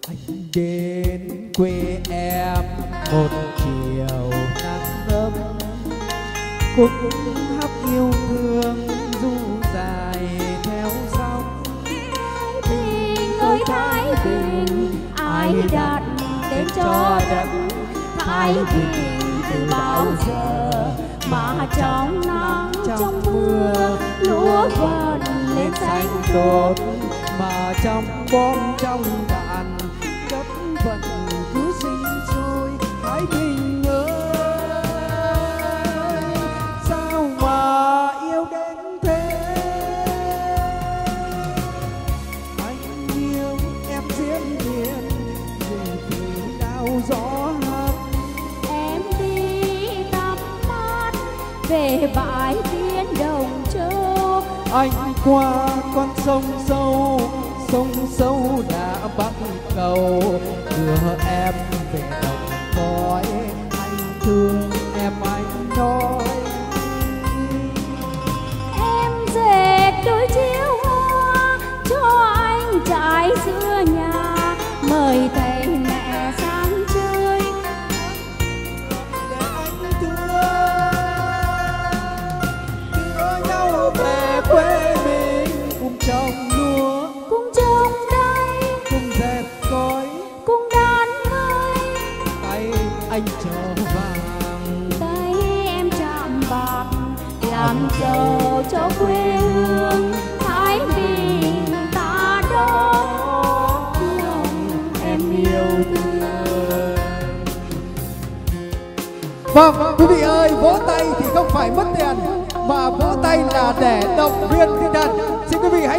Anh đến quê em một chiều nắng ấm cũng hấp yêu thương du dài theo sông tình ơi thái bình, ai đặt tên cho đất? Thái bình từ bao giờ mà trong nắng, trong mưa, lúa vần lên xanh tốt. Mà trong bom trong đạn anh qua con sông sâu sông sâu đã bắt cầu. Đưa em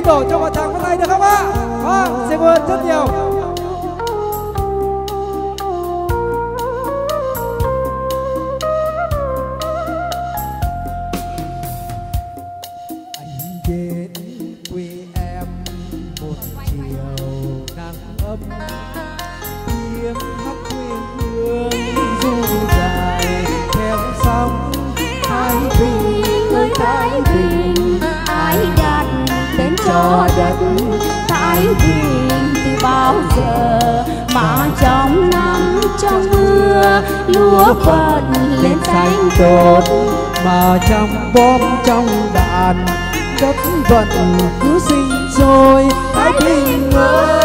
đổ cho một thắng hôm nay được không ạ? Vâng, xin ơn rất nhiều. Trong bom trong đàn đất vận cứ sinh sôi hãy Bình ơi.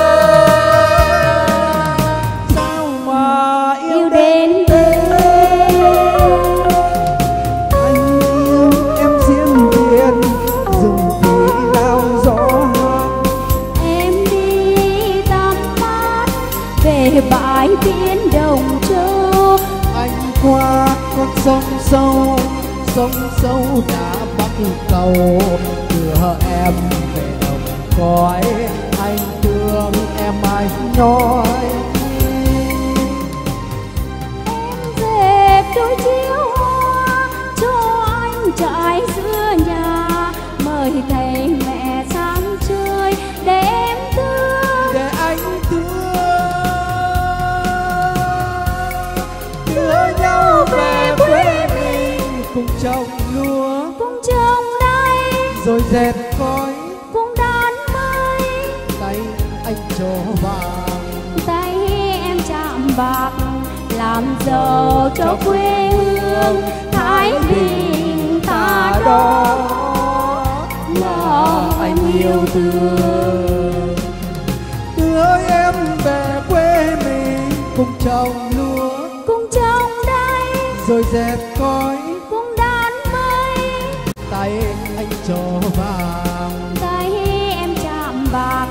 Dấu đã bắt cầu. Đưa em về đồng cõi anh thương em anh nói? Dệt cõi cùng đón mây. Tay anh cho vàng. Tay em chạm bạc. Làm giàu cho quê hương. Thái bình ta đó lòng anh yêu thương. Đưa em về quê mình. Cùng trồng lúa. Cùng trồng đây. Rồi dệt cõi cho vàng. Tay em chạm bạc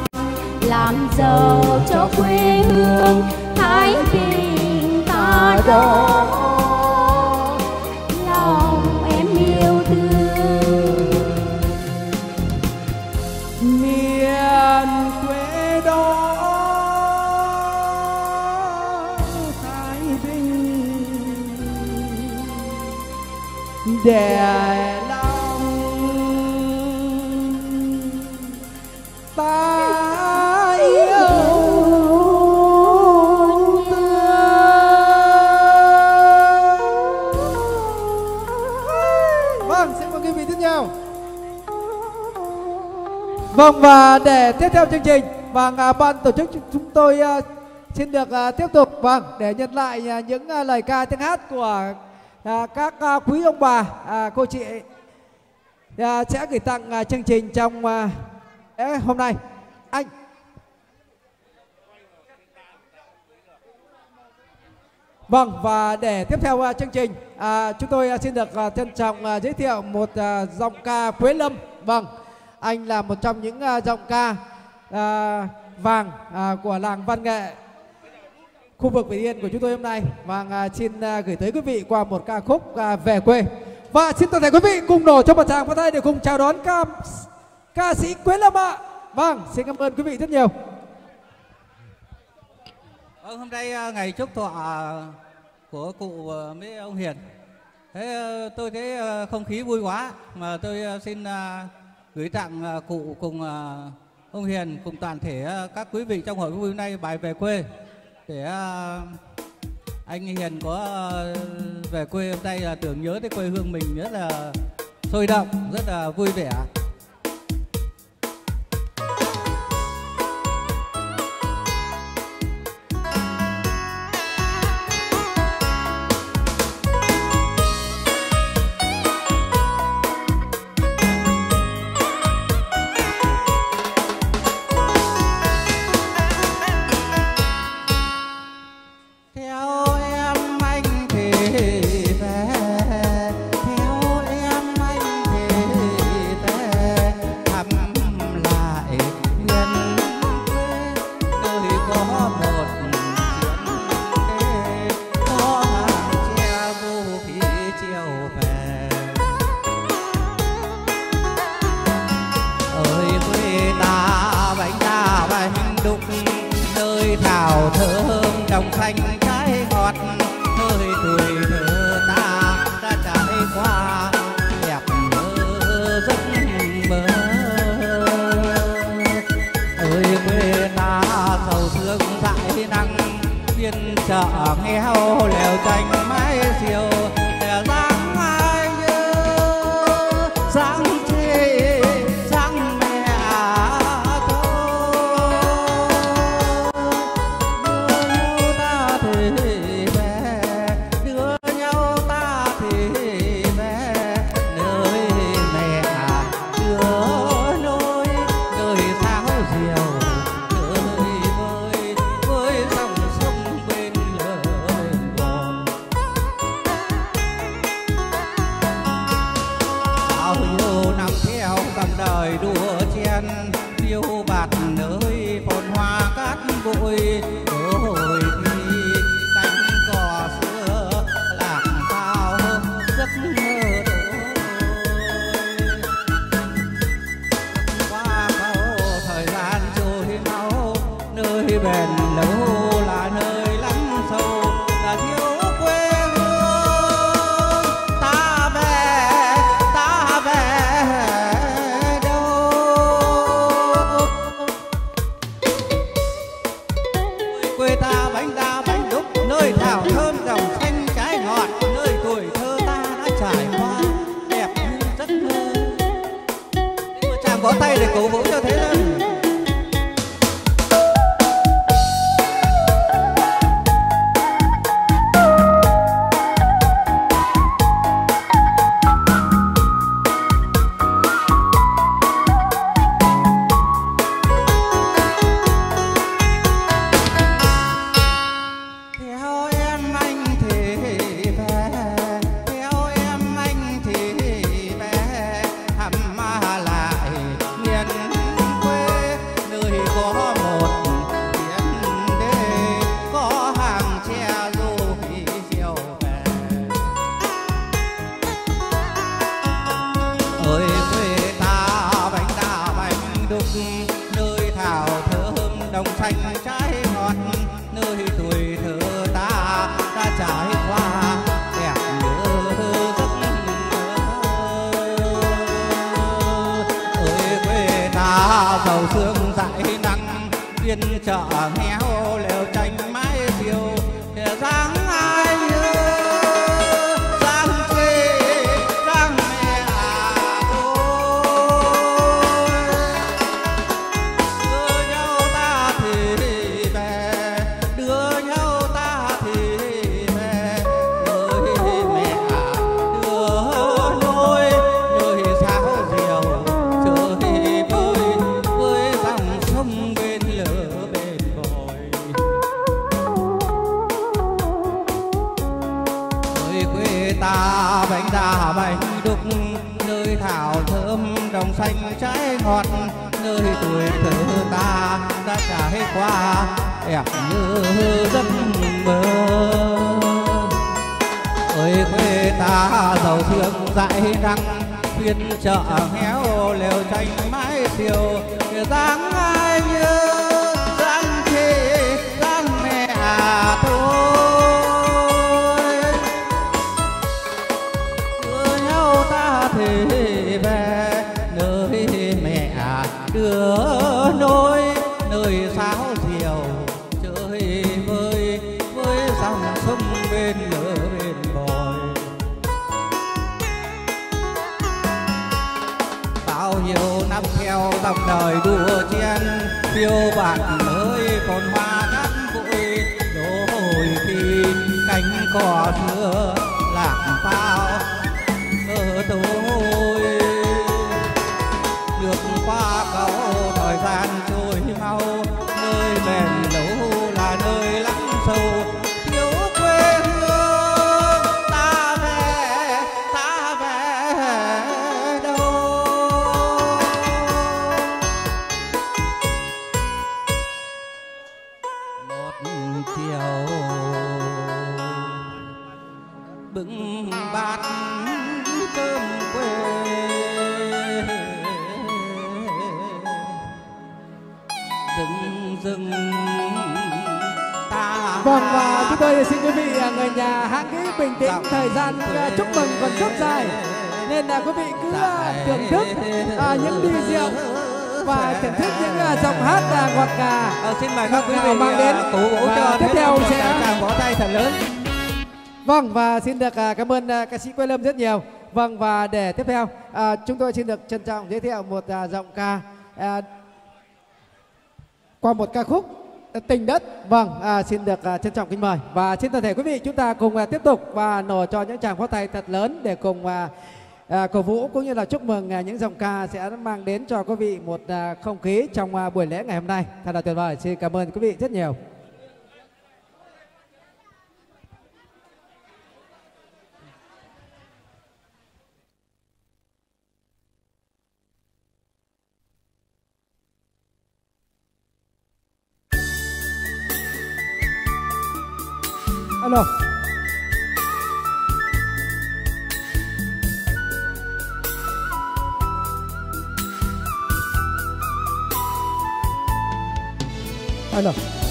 làm giàu cho quê hương. Thái bình ta đó Vâng và để tiếp theo chương trình và à, ban tổ chức chúng tôi à, xin được à, tiếp tục. Vâng để nhận lại à, những à, lời ca tiếng hát của à, các à, quý ông bà à, cô chị à, sẽ gửi tặng à, chương trình trong à, hôm nay. Anh. Vâng và để tiếp theo uh, chương trình à, chúng tôi uh, xin được uh, trân trọng uh, giới thiệu một uh, dòng ca Quế Lâm. Vâng, anh là một trong những à, giọng ca à, vàng à, của làng văn nghệ khu vực Việt Yên của chúng tôi hôm nay. và à, xin à, gửi tới quý vị qua một ca khúc à, về quê. Và xin toàn thể quý vị cùng nổ cho một tràng pháo tay để cùng chào đón ca ca sĩ Quế Lâm ạ. Vâng, xin cảm ơn quý vị rất nhiều. Vâng, hôm nay à, ngày chúc thọ à, của cụ mấy với ông Hiền. Thế tôi thấy không khí vui quá mà tôi xin gửi tặng à, cụ cùng à, ông Hiền cùng toàn thể à, các quý vị trong hội vui hôm nay bài về quê để anh Hiền có về quê hôm nay là tưởng nhớ tới quê hương mình rất là sôi động, rất là vui vẻ. Xin được à, cảm ơn à, ca sĩ Quế Lâm rất nhiều. Vâng và để tiếp theo à, chúng tôi xin được trân trọng giới thiệu một à, giọng ca à, qua một ca khúc à, Tình đất. Vâng à, xin được à, trân trọng kính mời và xin toàn thể quý vị chúng ta cùng à, tiếp tục và nổ cho những tràng pháo tay thật lớn để cùng à, à, cổ vũ cũng như là chúc mừng à, những dòng ca sẽ mang đến cho quý vị một à, không khí trong à, buổi lễ ngày hôm nay. Thật là tuyệt vời. Xin cảm ơn quý vị rất nhiều. Alo. Alo.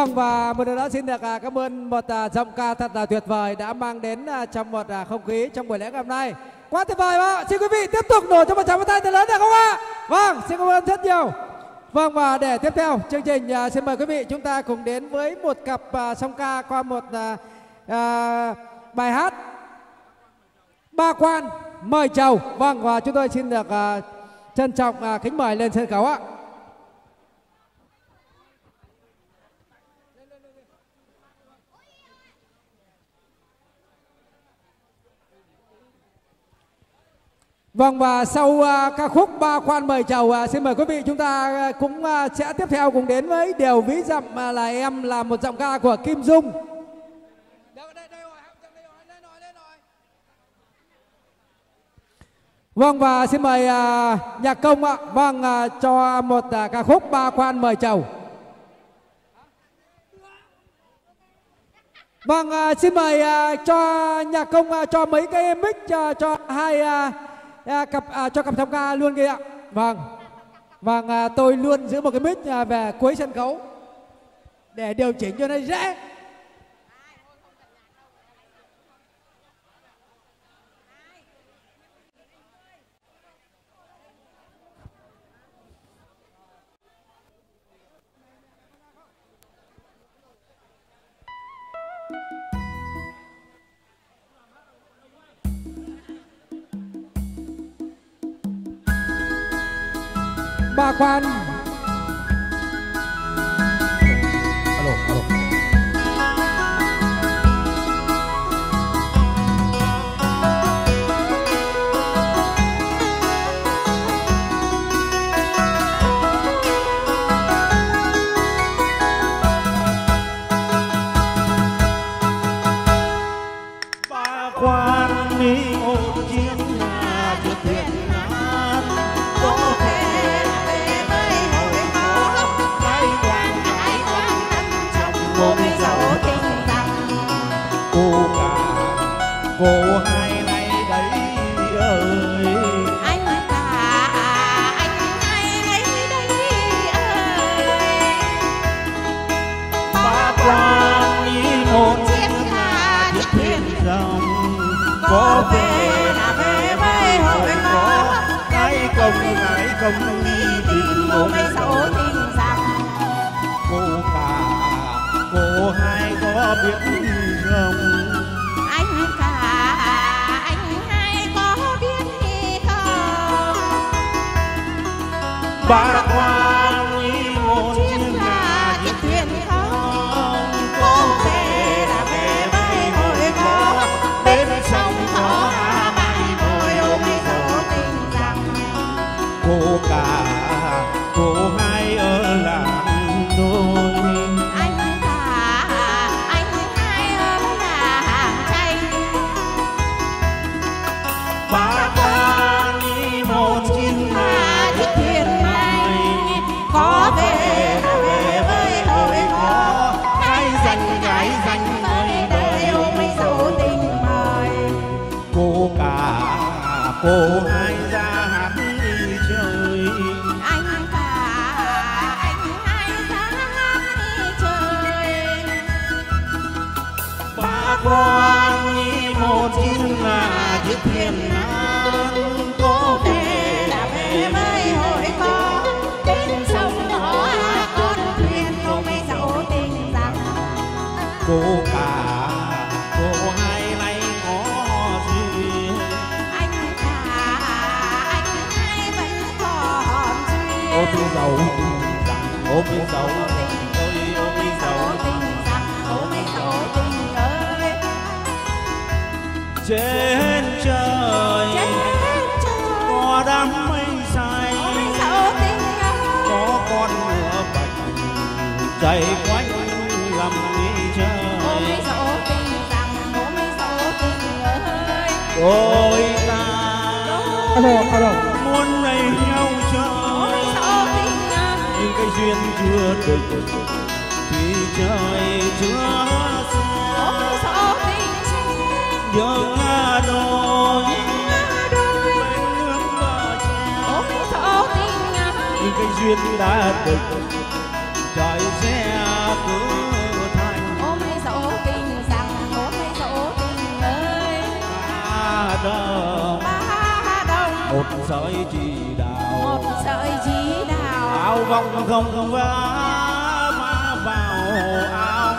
Vâng và một lần nữa xin được à, cảm ơn một à, giọng ca thật là tuyệt vời đã mang đến à, trong một không khí trong buổi lễ ngày hôm nay. Quá tuyệt vời ạ. Xin quý vị tiếp tục nổ cho một tràng pháo tay thật lớn được không ạ? Vâng, xin cảm ơn rất nhiều. Vâng và để tiếp theo chương trình xin mời quý vị chúng ta cùng đến với một cặp song ca qua một à, bài hát Ba quan mời chầu. Vâng và chúng tôi xin được à, trân trọng à, kính mời lên sân khấu ạ. Vâng và sau uh, ca khúc ba khoan mời chào uh, xin mời quý vị chúng ta uh, cũng uh, sẽ tiếp theo cùng đến với điều ví dặm uh, là em là một giọng ca của Kim Dung. Vâng và xin mời uh, nhạc công ạ. Vâng uh, cho một uh, ca khúc ba khoan mời chầu. Vâng uh, xin mời uh, cho nhạc công uh, cho mấy cái mic uh, cho hai uh, à, cặp à, cho cặp song ca luôn kia ạ vâng. Vâng à, tôi luôn giữ một cái mic à, về cuối sân khấu để điều chỉnh cho nó dễ. Ba quan công đi tìm một dấu tình rằng cô cả cô hai có biết không? Anh cả anh hai có biết gì không? Ba quan rằng ơi trên trời, có đám mây say, có con ngựa bạch chạy quanh lòng đi chơi. Ôi ta. Alo alo. Duyên chưa định thì trời chưa xa nhớ ngã đôi. Cái duyên đã định trời sẽ cứ thành. Ôm mấy dấu tình rằng ôm mấy dấu tình ơi ba đồng ba đồng một sợi chỉ áo vòng không vá má vào áo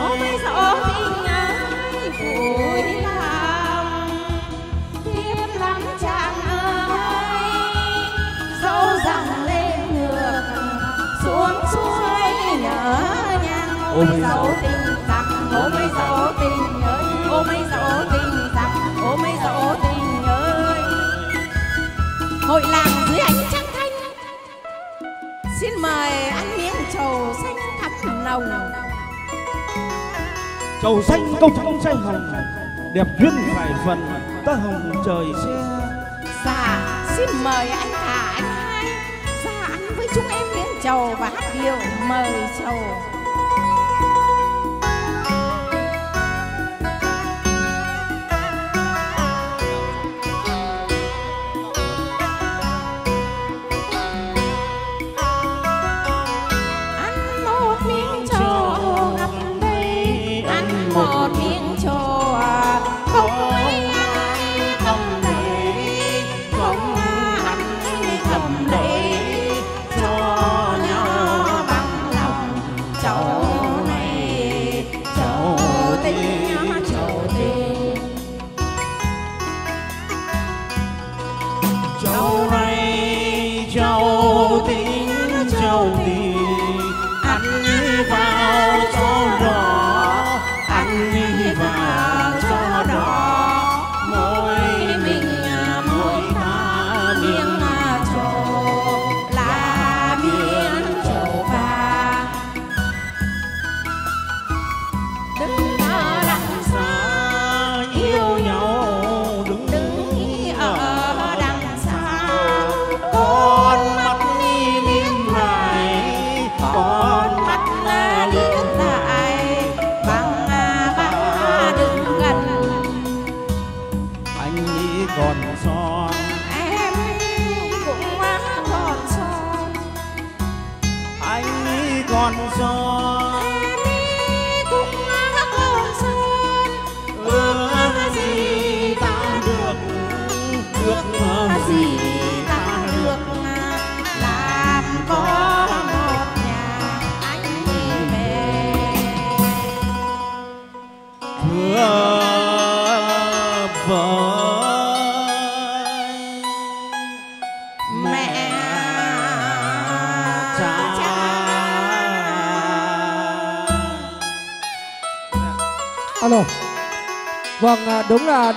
ôm mấy dấu tình ơi vui lòng? Tiếp lắm chàng ơi dấu rằng lên ngược xuống suối nhớ nhang mấy dấu tình nồng Trầu xanh công trắng xanh hồng Đẹp duyên phải phần tơ hồng trời xe Dạ, xin mời anh cả anh hai Ra ăn với chúng em miếng trầu và hát điệu. Mời trầu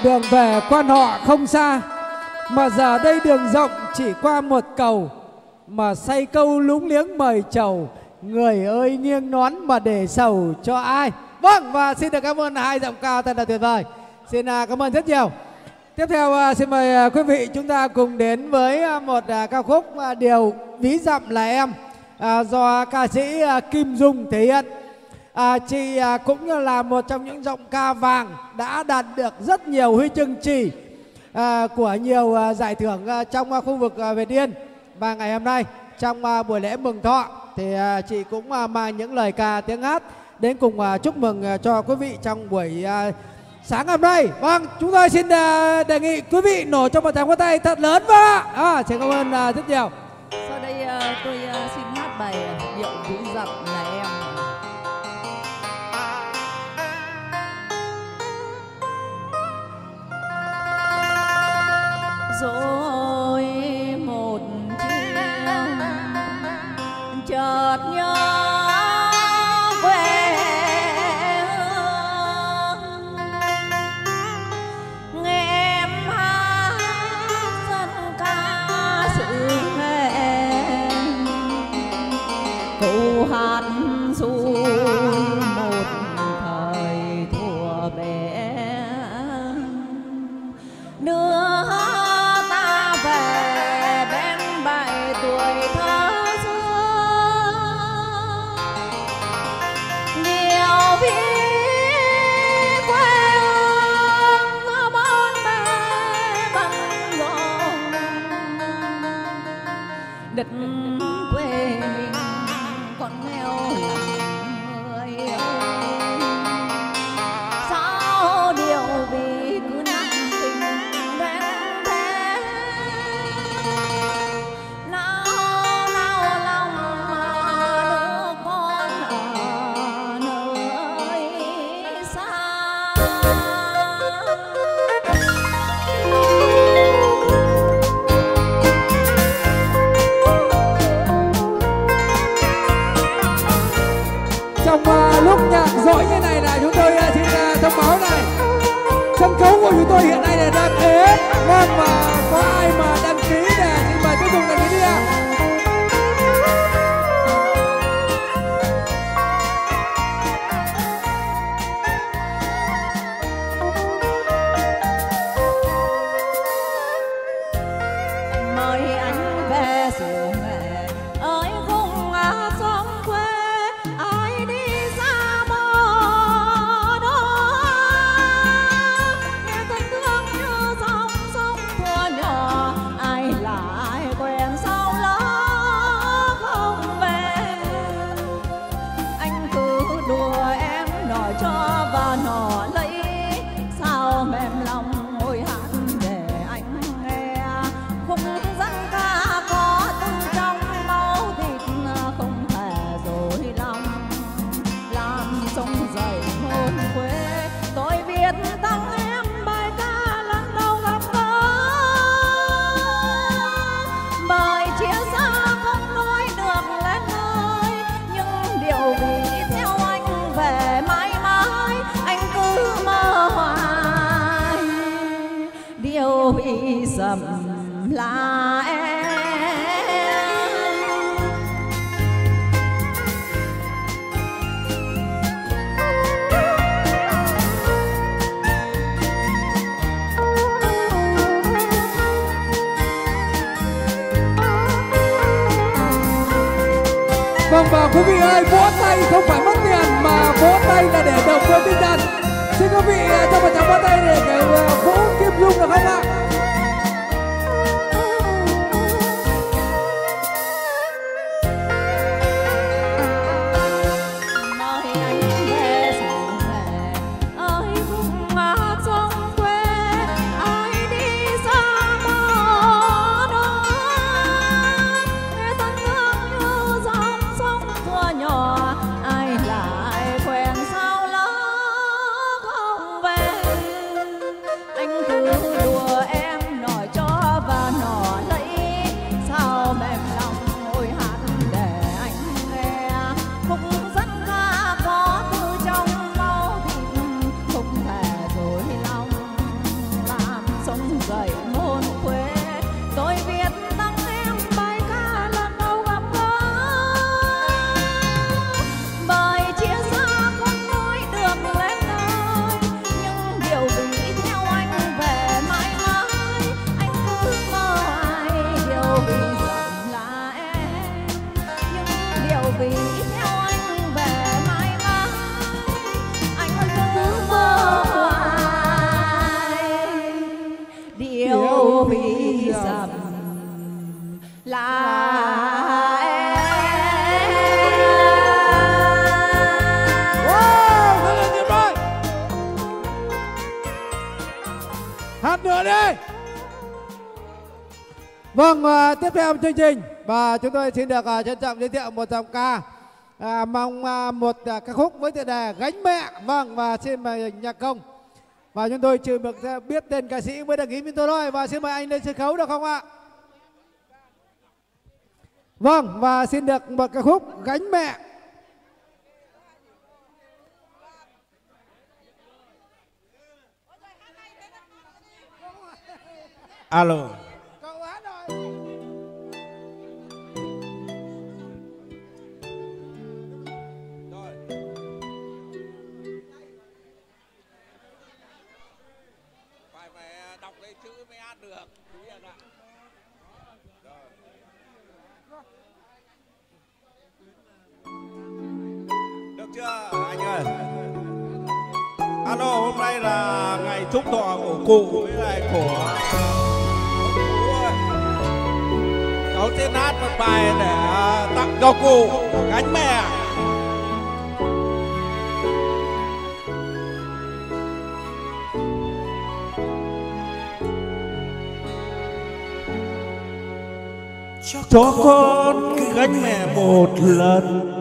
đường về quan họ không xa Mà giờ đây đường rộng chỉ qua một cầu Mà say câu lúng liếng mời chầu. Người ơi nghiêng nón mà để sầu cho ai? Vâng, và xin được cảm ơn hai giọng ca thật là tuyệt vời. Xin à, cảm ơn rất nhiều. Tiếp theo à, xin mời à, quý vị chúng ta cùng đến với à, một ca khúc điều ví dặm là em do ca sĩ Kim Dung thể hiện. À, chị à, cũng là một trong những giọng ca vàng đã đạt được rất nhiều huy chương chỉ à, của nhiều à, giải thưởng à, trong à, khu vực à, Việt Yên. Và ngày hôm nay trong à, buổi lễ mừng thọ thì à, chị cũng à, mang những lời ca tiếng hát đến cùng à, chúc mừng à, cho quý vị trong buổi à, sáng hôm nay. Vâng chúng tôi xin à, đề nghị quý vị nổ cho một tràng pháo tay thật lớn vâng ạ. À, xin cảm ơn à, rất nhiều. Sau đây à, tôi à, xin hát bài ờ, điệu Rồi một chiều chợt nhớ là em wow, hát nữa đi. Vâng à, tiếp theo chương trình và chúng tôi xin được à, trân trọng giới thiệu một dòng ca à, mong à, một à, ca khúc với tựa đề gánh mẹ. Vâng và xin mời nhạc công. Và chúng tôi chưa được biết tên ca sĩ mới đăng ký với tôi thôi. Và xin mời anh lên sân khấu được không ạ? Vâng, và xin được một ca khúc Gánh Mẹ. Alo. chưa, anh ơi? Alo, hôm nay là ngày chúc thọ của cụ với lại của cháu sẽ hát một bài để à, tặng cho cụ, gánh mẹ. Cho con gánh mẹ một lần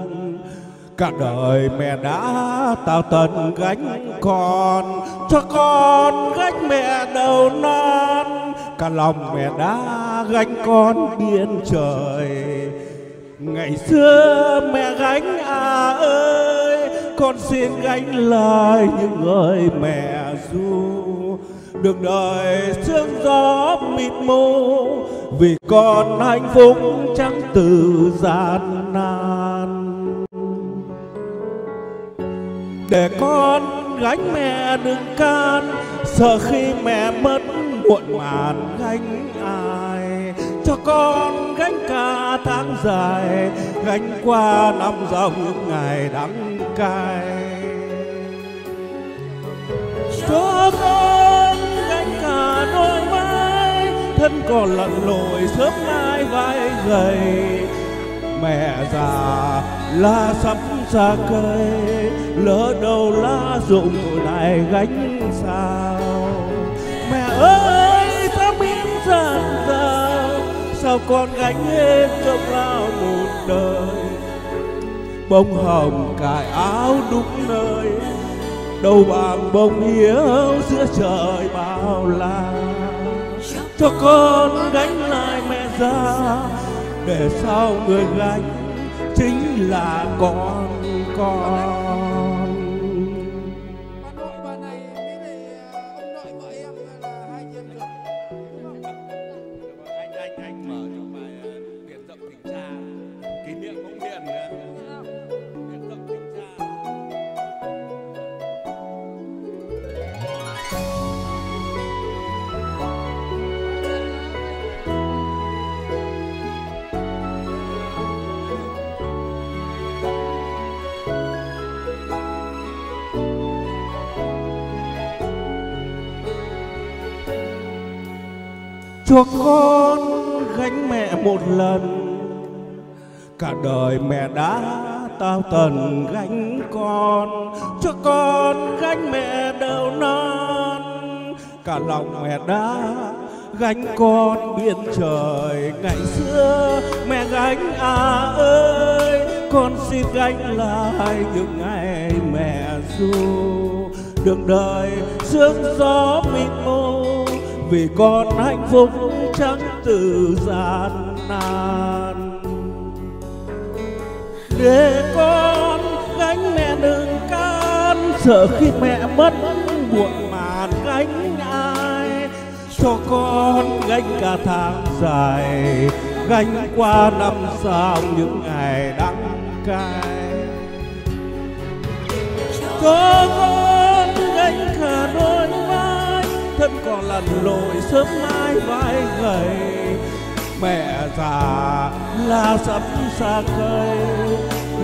cả đời mẹ đã tạo tận gánh con, cho con gánh mẹ đầu non. Cả lòng mẹ đã gánh con biên trời. Ngày xưa mẹ gánh à ơi, con xin gánh lời những người mẹ ru. Được đời sương gió mịt mù, vì con hạnh phúc chẳng từ gian nan để con gánh mẹ đừng can, sợ khi mẹ mất muộn màn gánh ai. Cho con gánh cả tháng dài, gánh qua năm dòng những ngày đắng cay. Cho con gánh cả đôi vai, thân còn lặn lội sớm mai vai gầy mẹ già, lá sắp xa cây, lỡ đâu lá rụng lại này gánh sao. Mẹ ơi, ta biết dần dần sao con gánh hết trong lao một đời. Bông hồng cài áo đúng nơi, đầu bàng bông hiếu giữa trời bao la. Cho con gánh lại mẹ già để sau người gánh chính là con con. Cho con gánh mẹ một lần. Cả đời mẹ đã tao tần gánh con. Cho con gánh mẹ đầu non cả lòng mẹ đã gánh con biên trời. Ngày xưa mẹ gánh à ơi, con xin gánh lại những ngày mẹ ru. Đường đời sương gió mịt mù vì con hạnh phúc chẳng từ gian nan. Để con gánh mẹ đừng can, sợ khi mẹ mất muộn màn gánh ai. Cho con gánh cả tháng dài, gánh qua năm sau những ngày đắng cay. Cho con gánh cả đôi vai thân còn lặn lội sớm mai vai gầy mẹ già la sắp xa cây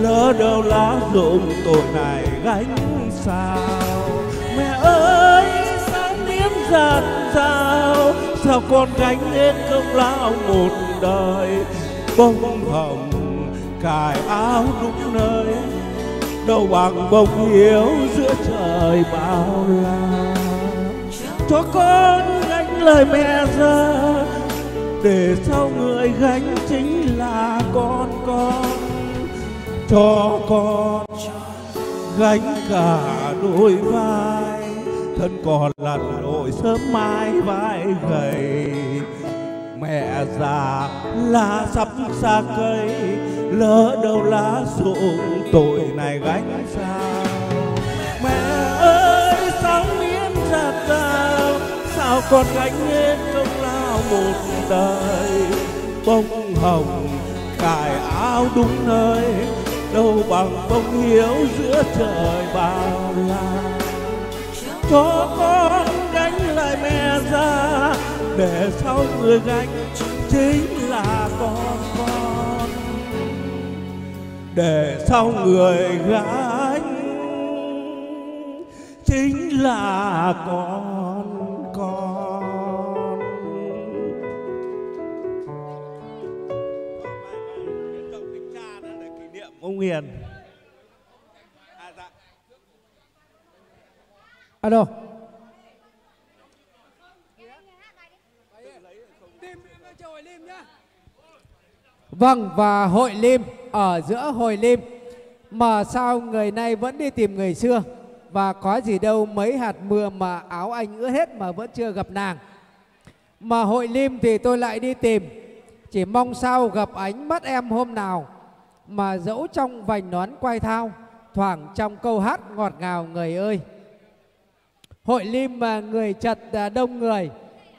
lỡ đâu lá rụng tội này gánh sao. Mẹ ơi sao miếng giặt sao sao con gánh hết công lao một đời. Bông hồng cài áo đúng nơi đầu bằng bông hiếu giữa trời bao la cho con gánh lời mẹ ra để sau người gánh chính là con con. Cho con gánh cả đôi vai, thân còn lặn lội sớm mai vai gầy. Mẹ già lá sắp xa cây, lỡ đâu lá rụng tội này gánh sao? Mẹ sao con gánh hết công lao một đời? Bông hồng, cài áo đúng nơi, đâu bằng bông hiếu giữa trời bao la cho con gánh lại mẹ ra để sau người gánh chính là con con. Để sau người gánh chính là con. Ông Hiền. À, alo Vâng và hội lim, ở giữa hội lim, mà sao người nay vẫn đi tìm người xưa và có gì đâu mấy hạt mưa mà áo anh ướt hết mà vẫn chưa gặp nàng. Mà hội lim thì tôi lại đi tìm chỉ mong sao gặp ánh mắt em hôm nào mà dẫu trong vành nón quay thao thoảng trong câu hát ngọt ngào người ơi. Hội lim mà người chật à, đông người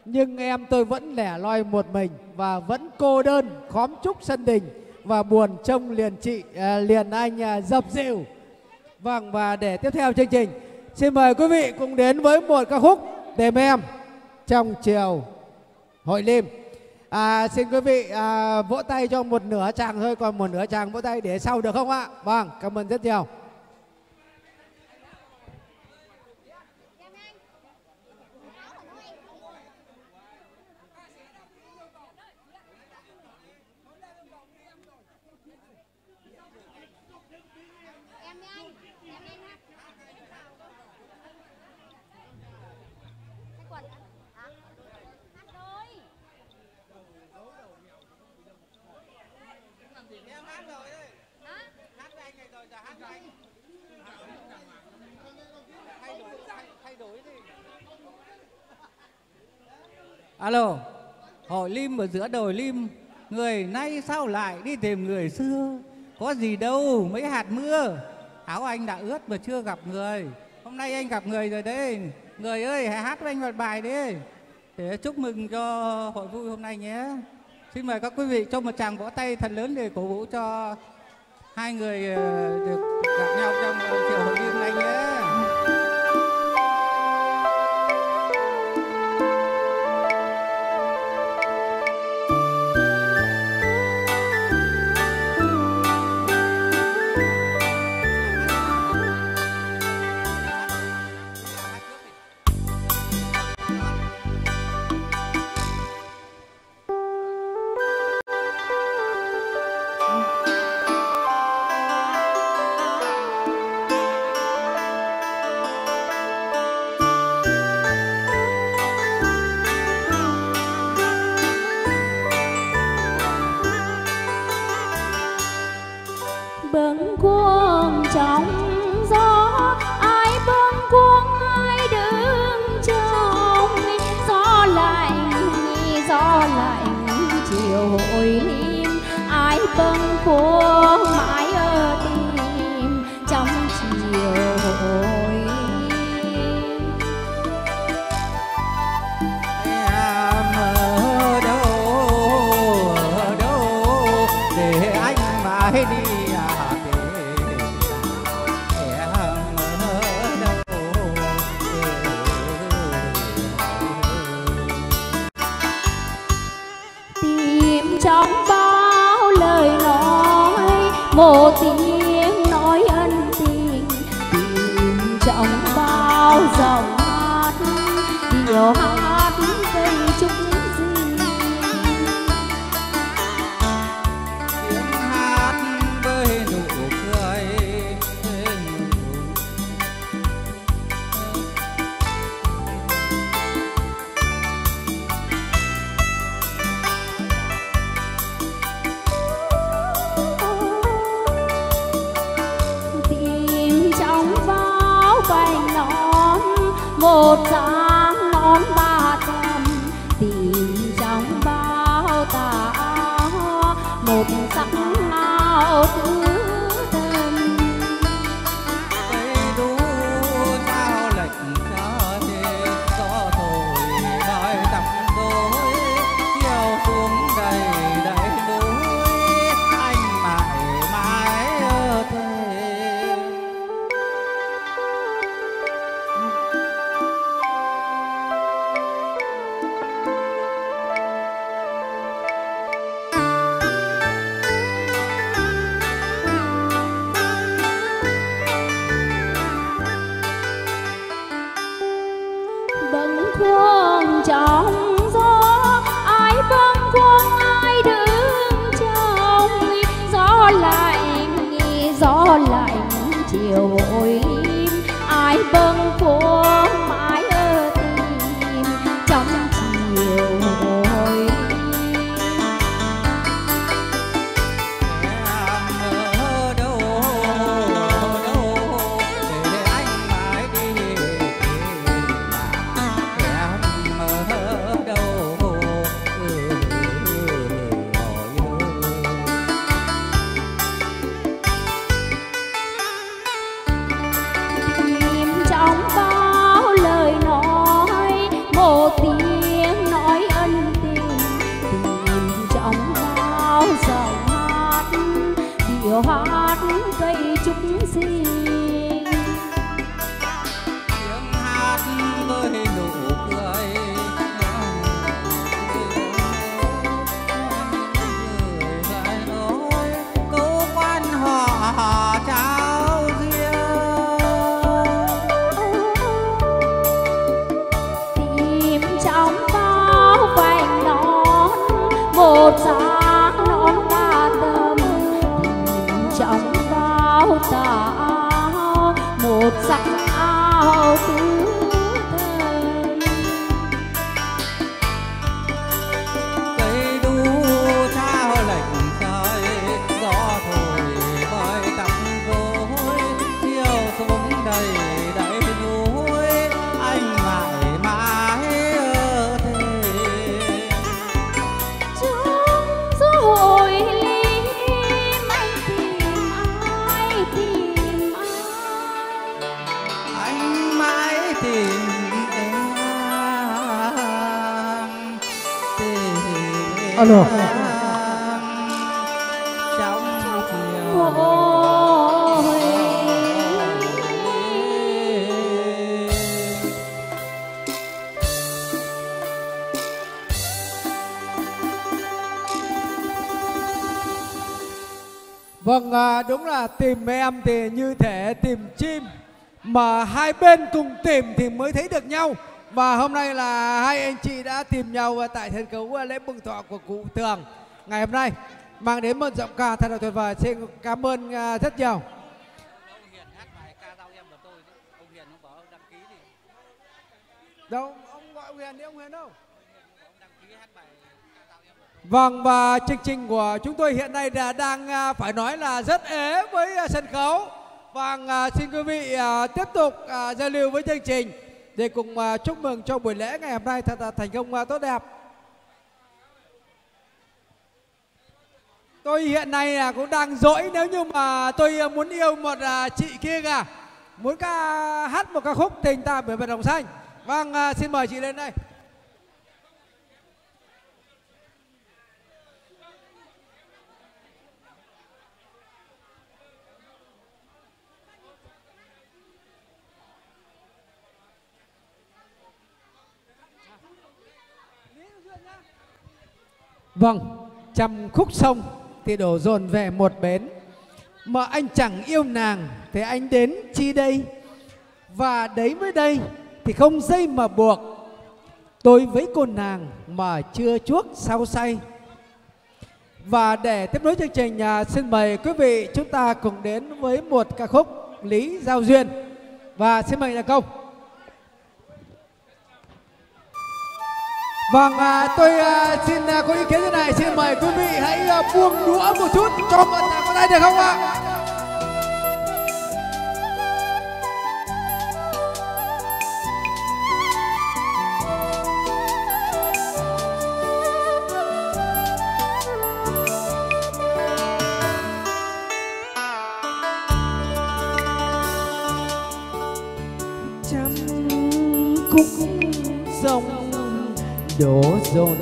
nhưng em tôi vẫn lẻ loi một mình và vẫn cô đơn khóm trúc sân đình và buồn trông liền chị à, liền anh à, dập dìu vâng và để tiếp theo chương trình xin mời quý vị cùng đến với một ca khúc tìm em trong chiều hội lim à, xin quý vị à, vỗ tay cho một nửa chàng thôi còn một nửa chàng vỗ tay để sau được không ạ? Vâng cảm ơn rất nhiều. Alo, hội lim ở giữa đồi lim, người nay sao lại đi tìm người xưa? Có gì đâu, mấy hạt mưa, áo anh đã ướt mà chưa gặp người. Hôm nay anh gặp người rồi đấy, người ơi hãy hát với anh một bài đi, để chúc mừng cho hội vui hôm nay nhé. Xin mời các quý vị cho một tràng vỗ tay thật lớn để cổ vũ cho hai người ờ, được gặp nhau trong ờ, chiều hội vui hôm nay nhé. Alo. Vâng, à, đúng là tìm em thì như thể tìm chim Mà hai bên cùng tìm thì mới thấy được nhau và hôm nay là hai anh chị đã tìm nhau tại sân khấu à, lễ mừng thọ của cụ Tường Ngày hôm nay mang đến một giọng ca thật là tuyệt vời Xin cảm ơn à, rất nhiều Đâu, ông gọi ông Hiền đi, ông Hiền đâu? Vâng và chương trình của chúng tôi hiện nay là đang à, phải nói là rất ế với sân khấu. Vâng xin quý vị tiếp tục giao lưu với chương trình để cùng à, chúc mừng cho buổi lễ ngày hôm nay thật là thành công à, tốt đẹp. Tôi hiện nay là cũng đang dỗi nếu như mà tôi à, muốn yêu một à, chị kia kìa. Muốn ca hát một ca khúc tình ta bởi vật đồng xanh. Vâng xin mời chị lên đây. Vâng, trăm khúc sông thì đổ dồn về một bến. Mà anh chẳng yêu nàng thì anh đến chi đây? Và đấy mới đây thì không dây mà buộc. Tôi với cô nàng mà chưa chuốc sao say. Và để tiếp nối chương trình, nhà xin mời quý vị chúng ta cùng đến với một ca khúc Lý Giao Duyên. Và xin mời nhạc công. Vâng, à, tôi à, xin à, có ý kiến thế này, xin mời quý vị hãy à, buông đũa một chút cho mọi người có tay được không ạ? À? Đổ dồn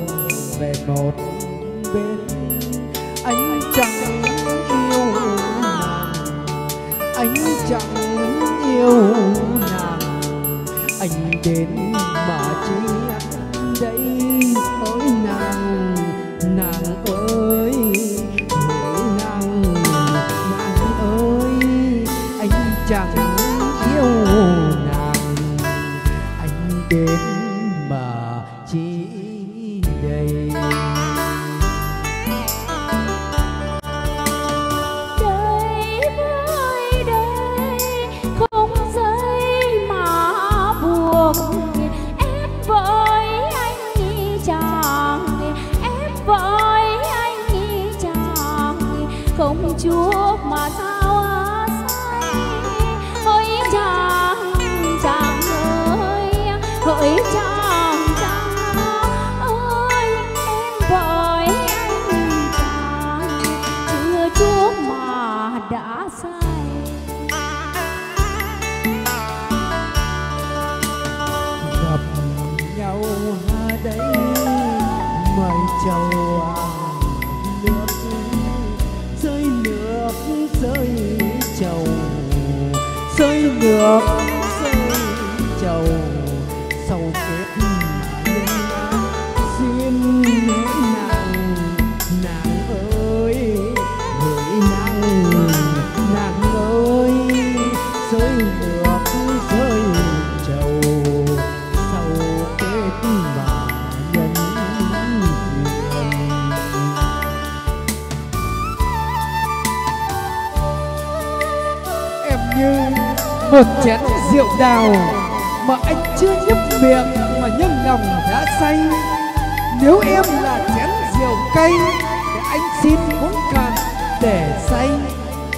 về một bên. Anh chẳng yêu nàng anh chẳng yêu nàng. Anh đến mà chỉ đây ơi nàng nàng ơi hỡi nàng nàng ơi. Anh chẳng yêu nàng, anh đến như một chén rượu đào mà anh chưa nhấp miệng mà nhân lòng đã say. Nếu em là chén rượu cay thì anh xin uống cạn để say.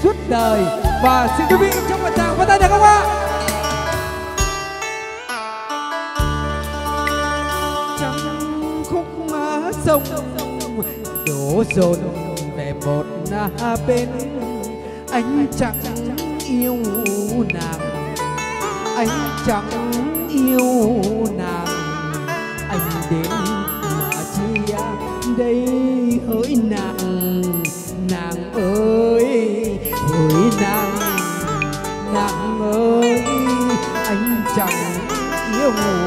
Suốt đời và xin quý vị trong một tràng vỗ tay được không ạ? Trong khúc má sông đổ dồn về một na bên. Anh chẳng yêu nàng. Anh chẳng yêu nàng. Anh đến mà chia đây hỡi nàng. Nàng ơi hỡi nàng. Nàng ơi, anh chẳng yêu nàng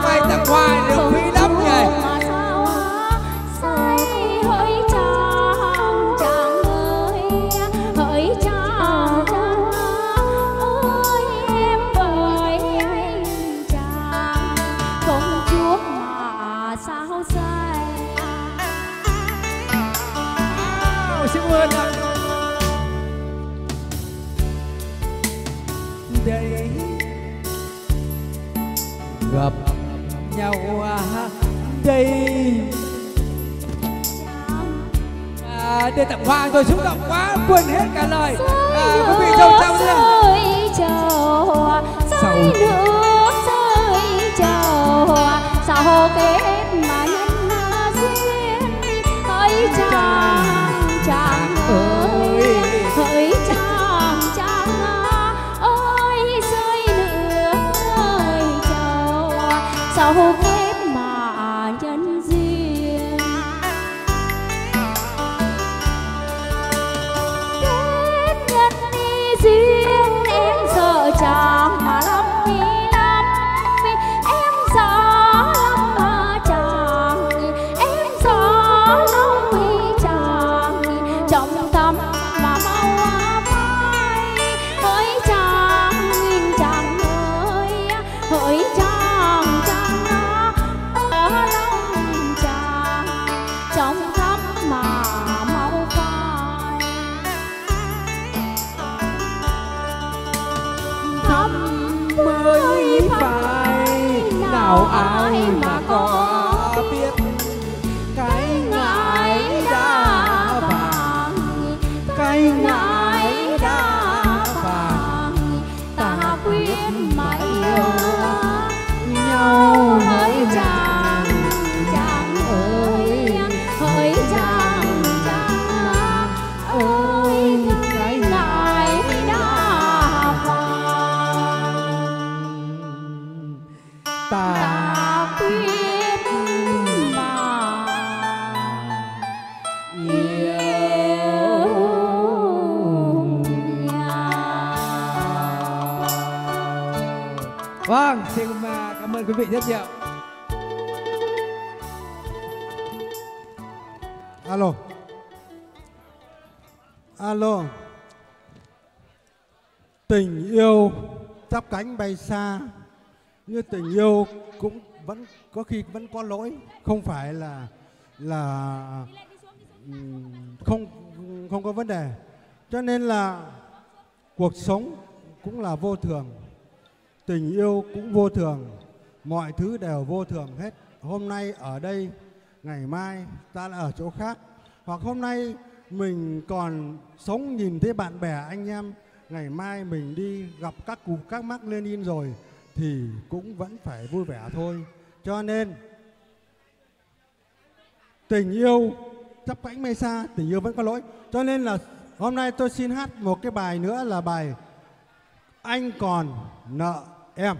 vai dar. à, tặng hoa rồi xúc động quá quên hết cả lời. À, quý vị trong sao rơi chầu sầu. nước rơi chầu sao kết mà nhân duyên ấy trời. như tình yêu cũng vẫn, có khi vẫn có lỗi. Không phải là là không không có vấn đề. Cho nên là cuộc sống cũng là vô thường. Tình yêu cũng vô thường. Mọi thứ đều vô thường hết. Hôm nay ở đây, ngày mai ta là ở chỗ khác. Hoặc hôm nay mình còn sống nhìn thấy bạn bè, anh em, ngày mai mình đi gặp các cụ, các mác Lenin rồi thì cũng vẫn phải vui vẻ thôi. Cho nên, tình yêu, chấp cánh mây xa tình yêu vẫn có lỗi. Cho nên là hôm nay tôi xin hát một cái bài nữa là bài anh còn nợ em.